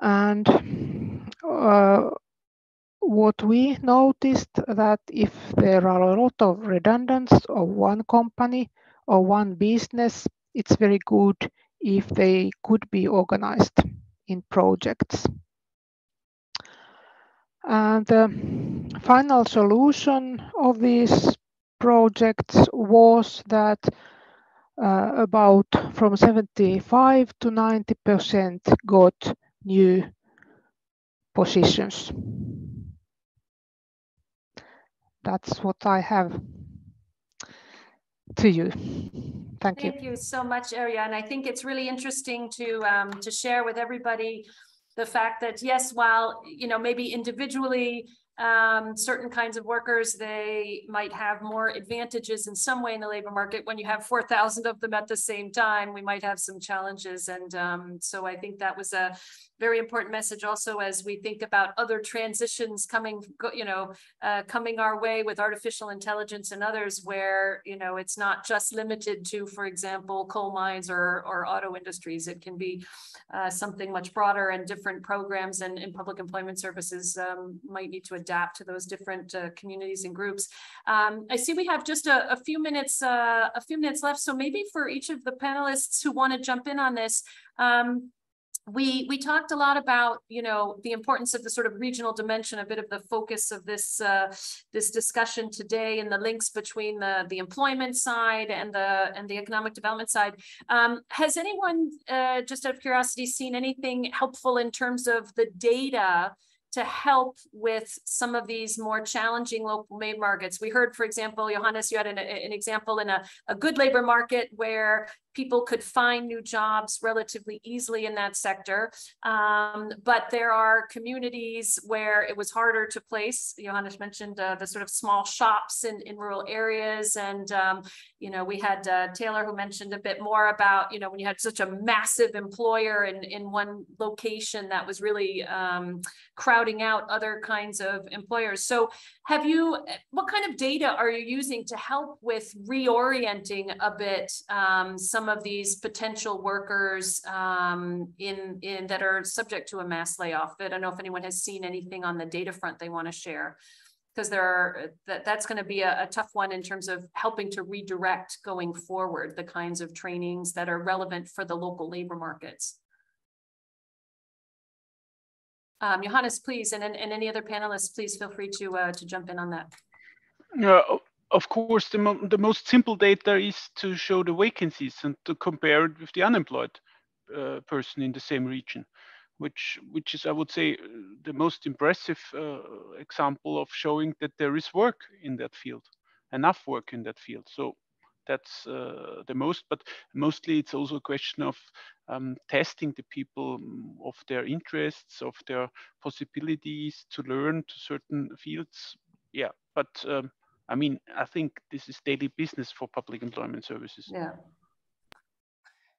And uh, what we noticed that if there are a lot of redundants of one company or one business, it's very good if they could be organized in projects. And the final solution of these projects was that uh, about from 75 to 90 percent got new positions. That's what I have to you. Thank, you. Thank you so much, Arja. And I think it's really interesting to um, to share with everybody the fact that yes, while you know maybe individually um, certain kinds of workers, they might have more advantages in some way in the labor market. When you have 4,000 of them at the same time, we might have some challenges. And um, so I think that was a very important message also as we think about other transitions coming, you know, uh, coming our way with artificial intelligence and others where, you know, it's not just limited to, for example, coal mines or, or auto industries. It can be uh, something much broader and different programs and, and public employment services um, might need to adapt to those different uh, communities and groups. Um, I see we have just a, a few minutes, uh, a few minutes left. So maybe for each of the panelists who want to jump in on this, um, we we talked a lot about you know the importance of the sort of regional dimension a bit of the focus of this uh, this discussion today and the links between the the employment side and the and the economic development side um, has anyone uh, just out of curiosity seen anything helpful in terms of the data to help with some of these more challenging local made markets. We heard, for example, Johannes, you had an, an example in a, a good labor market where people could find new jobs relatively easily in that sector. Um, but there are communities where it was harder to place. Johannes mentioned uh, the sort of small shops in, in rural areas. And, um, you know, we had uh, Taylor who mentioned a bit more about, you know, when you had such a massive employer in, in one location that was really um, crowding out other kinds of employers. So have you, what kind of data are you using to help with reorienting a bit um, some of these potential workers um, in, in that are subject to a mass layoff? I don't know if anyone has seen anything on the data front they want to share because there are that, that's going to be a, a, tough one in terms of helping to redirect going forward the kinds of trainings that are relevant for the local labor markets. Um, Johannes, please, and, and any other panelists, please feel free to uh, to jump in on that. Uh, of course, the, mo the most simple data is to show the vacancies and to compare it with the unemployed uh, person in the same region, which which is, I would say, the most impressive uh, example of showing that there is work in that field, enough work in that field. So that's uh, the most, but mostly it's also a question of um, testing the people um, of their interests, of their possibilities to learn to certain fields. Yeah, but um, I mean, I think this is daily business for public employment services. Yeah.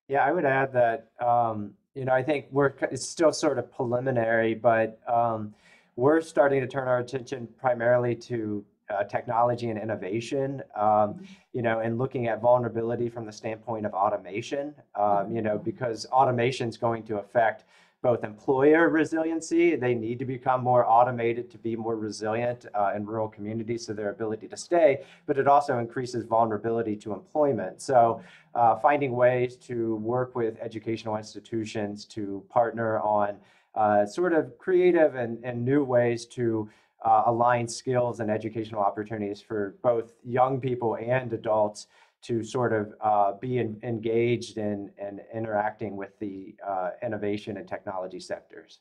Yeah, I would add that, um, you know, I think we're, it's still sort of preliminary, but um, we're starting to turn our attention primarily to uh, technology and innovation, um, you know, and looking at vulnerability from the standpoint of automation, um, you know, because automation is going to affect both employer resiliency, they need to become more automated to be more resilient uh, in rural communities, so their ability to stay, but it also increases vulnerability to employment. So uh, finding ways to work with educational institutions to partner on uh, sort of creative and, and new ways to uh, align skills and educational opportunities for both young people and adults to sort of uh, be in, engaged in and interacting with the uh, innovation and technology sectors.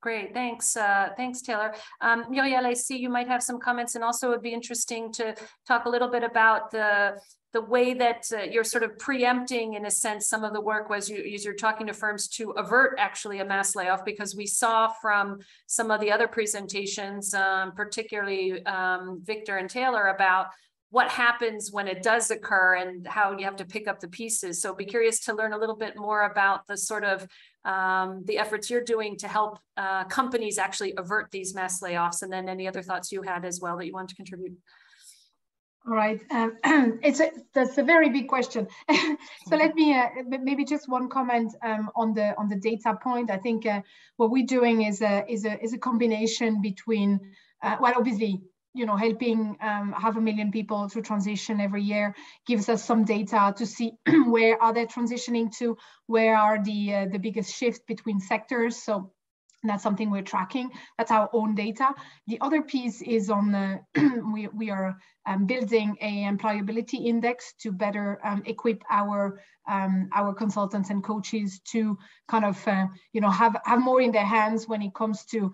Great, thanks. Uh, thanks, Taylor. Um, Muriel, I see you might have some comments and also it would be interesting to talk a little bit about the the way that uh, you're sort of preempting in a sense some of the work was you you're talking to firms to avert actually a mass layoff because we saw from some of the other presentations um, particularly um, Victor and Taylor about what happens when it does occur and how you have to pick up the pieces. So be curious to learn a little bit more about the sort of um, the efforts you're doing to help uh, companies actually avert these mass layoffs and then any other thoughts you had as well that you want to contribute. All right, um, (clears throat) it's a, that's a very big question. (laughs) so let me uh, maybe just one comment um, on the on the data point. I think uh, what we're doing is a is a is a combination between uh, well, obviously you know, helping um, half a million people to transition every year gives us some data to see (clears throat) where are they transitioning to, where are the uh, the biggest shift between sectors. So that's something we're tracking. That's our own data. The other piece is on the (clears throat) we we are um, building a employability index to better um, equip our um, our consultants and coaches to kind of uh, you know have have more in their hands when it comes to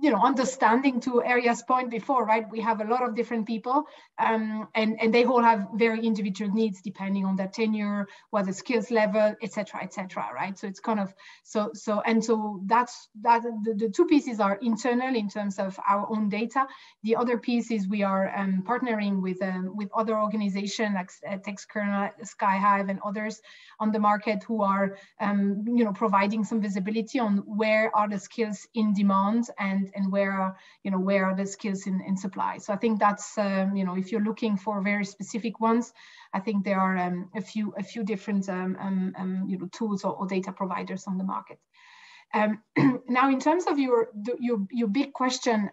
you know understanding to Arja's point before right? We have a lot of different people um, and and they all have very individual needs depending on their tenure what the skills level etc etc right? So it's kind of so so and so that's that the, the two pieces are internal in terms of our own data. The other piece is we are um, partnering with um, with other organizations like uh, Textkernel, Skyhive and others on the market who are um, you know providing some visibility on where are the skills in demand and and where are you know where are the skills in, in supply. So i think that's um, you know if you're looking for very specific ones i think there are um, a few a few different um, um, um you know tools or, or, data providers on the market. Um, (clears throat) now in terms of your your your big question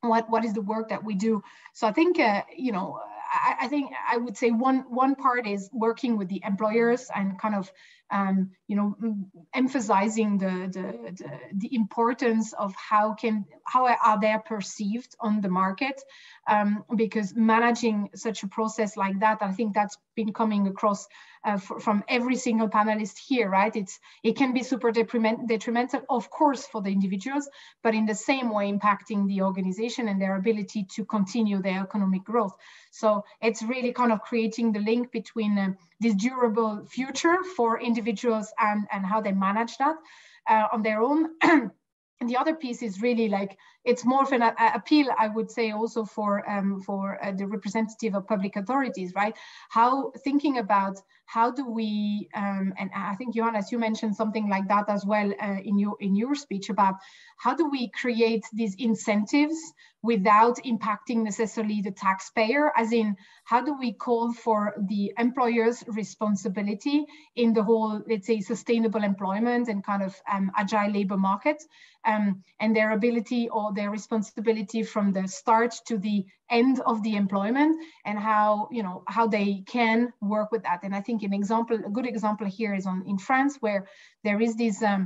what what is the work that we do? So i think uh, you know I, I, think I would say one one part is working with the employers and kind of um, you know emphasizing the, the, the the importance of how can how are they perceived on the market. Um, because managing such a process like that I think that's been coming across uh, from every single panelist here, right? It's it can be super detrimental, of course, for the individuals, but in the same way impacting the organization and their ability to continue their economic growth. So it's really kind of creating the link between uh, this durable future for individuals and and how they manage that uh, on their own. and (clears throat) the other piece is really like it's more of an appeal i would say also for um, for uh, the representative of public authorities right? How thinking about how do we um, and i think johannes you mentioned something like that as well uh, in your in your speech about how do we create these incentives without impacting necessarily the taxpayer? As in how do we call for the employer's responsibility in the whole let's say sustainable employment and kind of um, agile labor market um, and their ability or their responsibility from the start to the end of the employment and how you know how they can work with that. And i think an example a good example here is on in france where there is this um,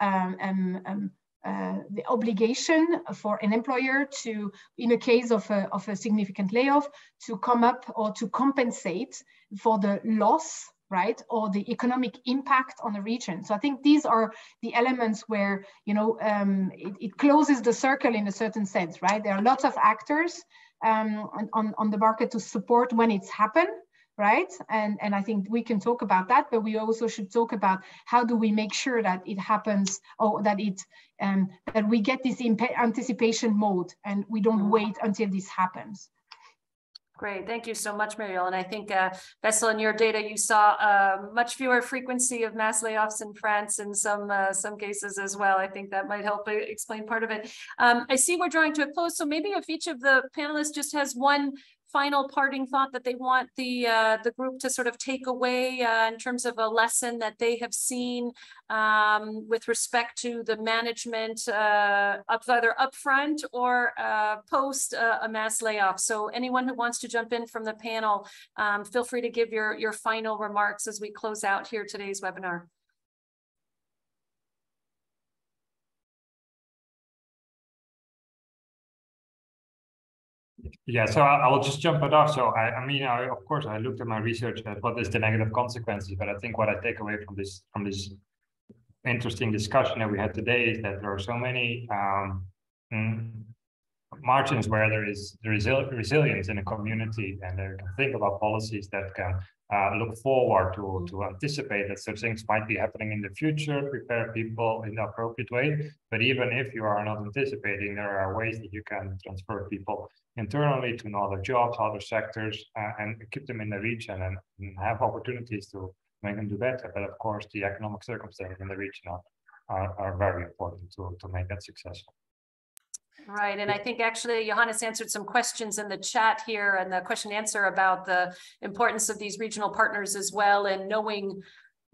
um, um, um uh, the obligation for an employer to, in a case of a, of a significant layoff, to come up or to compensate for the loss right or the economic impact on the region. So i think these are the elements where you know um, it, it, closes the circle in a certain sense right? There are lots of actors um, on, on the market to support when it's happened right? And and i think we can talk about that but we also should talk about how do we make sure that it happens or that it um, that we get this anticipation mode and we don't mm-hmm. wait until this happens Great, thank you so much, Mariel. And I think, uh, Wessel, in your data, you saw uh, much fewer frequency of mass layoffs in France in some uh, some cases as well. I think that might help explain part of it. Um, I see we're drawing to a close, so maybe if each of the panelists just has one final parting thought that they want the uh, the group to sort of take away uh, in terms of a lesson that they have seen um, with respect to the management uh, up either upfront or uh, post uh, a mass layoff. So anyone who wants to jump in from the panel, um, feel free to give your your final remarks as we close out here today's webinar. Yeah, so I, will just jump it off. So I, I mean, I, of course, I looked at my research at what is the negative consequences, but I think what I take away from this from this interesting discussion that we had today is that there are so many um, margins where there is the resil resilience in a community, and they can think about policies that can uh, look forward to to anticipate that such things might be happening in the future, prepare people in the appropriate way. But even if you are not anticipating, there are ways that you can transfer people internally to other jobs, other sectors, uh, and keep them in the region and, and, have opportunities to make them do better. But of course, the economic circumstances in the region are, are, are very important to, to make that successful. Right, and I think actually Johannes answered some questions in the chat here and the question answer about the importance of these regional partners as well and knowing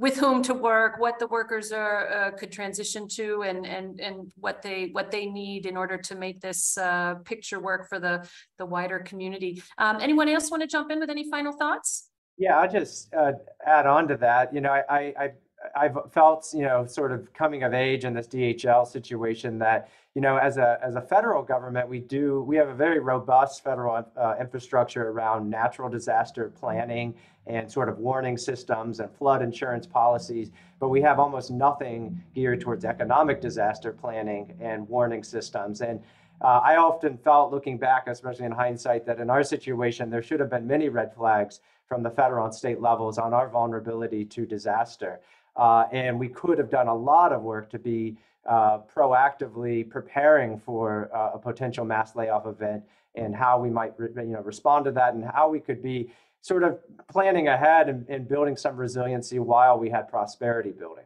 with whom to work, what the workers are uh, could transition to, and and and what they what they need in order to make this uh, picture work for the the wider community. Um, anyone else want to jump in with any final thoughts? Yeah, I'll just uh, add on to that. You know, I, I I've felt you know sort of coming of age in this DHL situation that you know, as a as a federal government, we do we have a very robust federal uh, infrastructure around natural disaster planning and sort of warning systems and flood insurance policies, but we have almost nothing geared towards economic disaster planning and warning systems. And uh, I often felt, looking back, especially in hindsight, that in our situation there should have been many red flags from the federal and state levels on our vulnerability to disaster, uh, and we could have done a lot of work to be uh, proactively preparing for uh, a potential mass layoff event and how we might you know respond to that and how we could be sort of planning ahead and, and building some resiliency while we had prosperity building.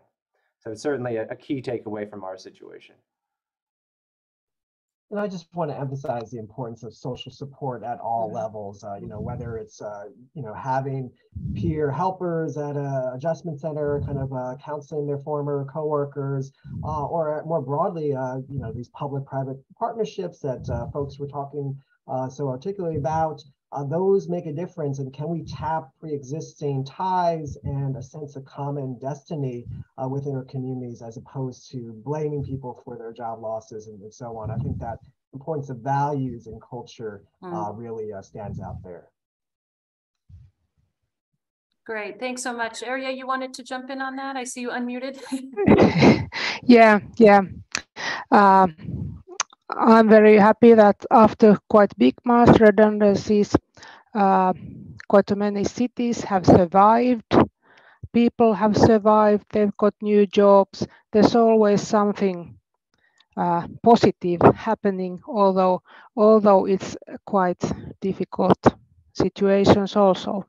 So it's certainly a, a key takeaway from our situation. And I just want to emphasize the importance of social support at all levels. Uh, you know, whether it's uh, you know having peer helpers at a adjustment center, kind of uh, counseling their former coworkers, uh, or more broadly, uh, you know, these public-private partnerships that uh, folks were talking so articulately about uh, those make a difference and can we tap pre-existing ties and a sense of common destiny uh, within our communities as opposed to blaming people for their job losses and, and so on i think that importance of values and culture uh, mm. really uh, stands out there Great, thanks so much. Arja, you wanted to jump in on that? I see you unmuted. (laughs) yeah, yeah. Um, I'm very happy that after quite big mass redundancies, uh, quite many cities have survived. People have survived, they've got new jobs. There's always something uh, positive happening, although, although it's quite difficult situations also.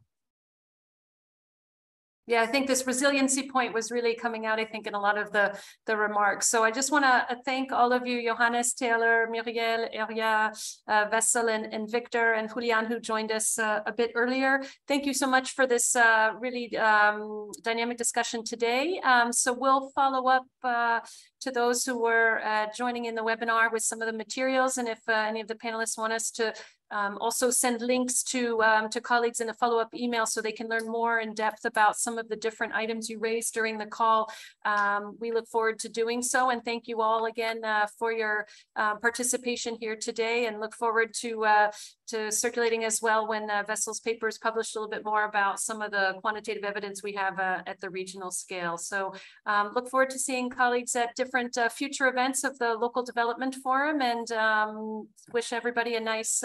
Yeah, I think this resiliency point was really coming out, I think, in a lot of the, the remarks. So I just want to uh, thank all of you, Johannes, Taylor, Muriel, Arja, uh, Wessel, and, and Victor, and Julian, who joined us uh, a bit earlier. Thank you so much for this uh, really um, dynamic discussion today. Um, so we'll follow up uh, to those who were uh, joining in the webinar with some of the materials. And if any of the panelists want us to um, also send links to, um, to colleagues in a follow-up email so they can learn more in depth about some of the different items you raised during the call. Um, we look forward to doing so and thank you all again uh, for your uh, participation here today and look forward to, uh, to circulating as well when uh, Wessel's paper is published a little bit more about some of the quantitative evidence we have uh, at the regional scale. So um, look forward to seeing colleagues at different uh, future events of the Local Development Forum and um, wish everybody a nice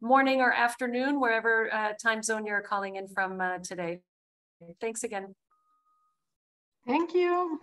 morning or afternoon, wherever uh, time zone you're calling in from uh, today. Thanks again. Thank you.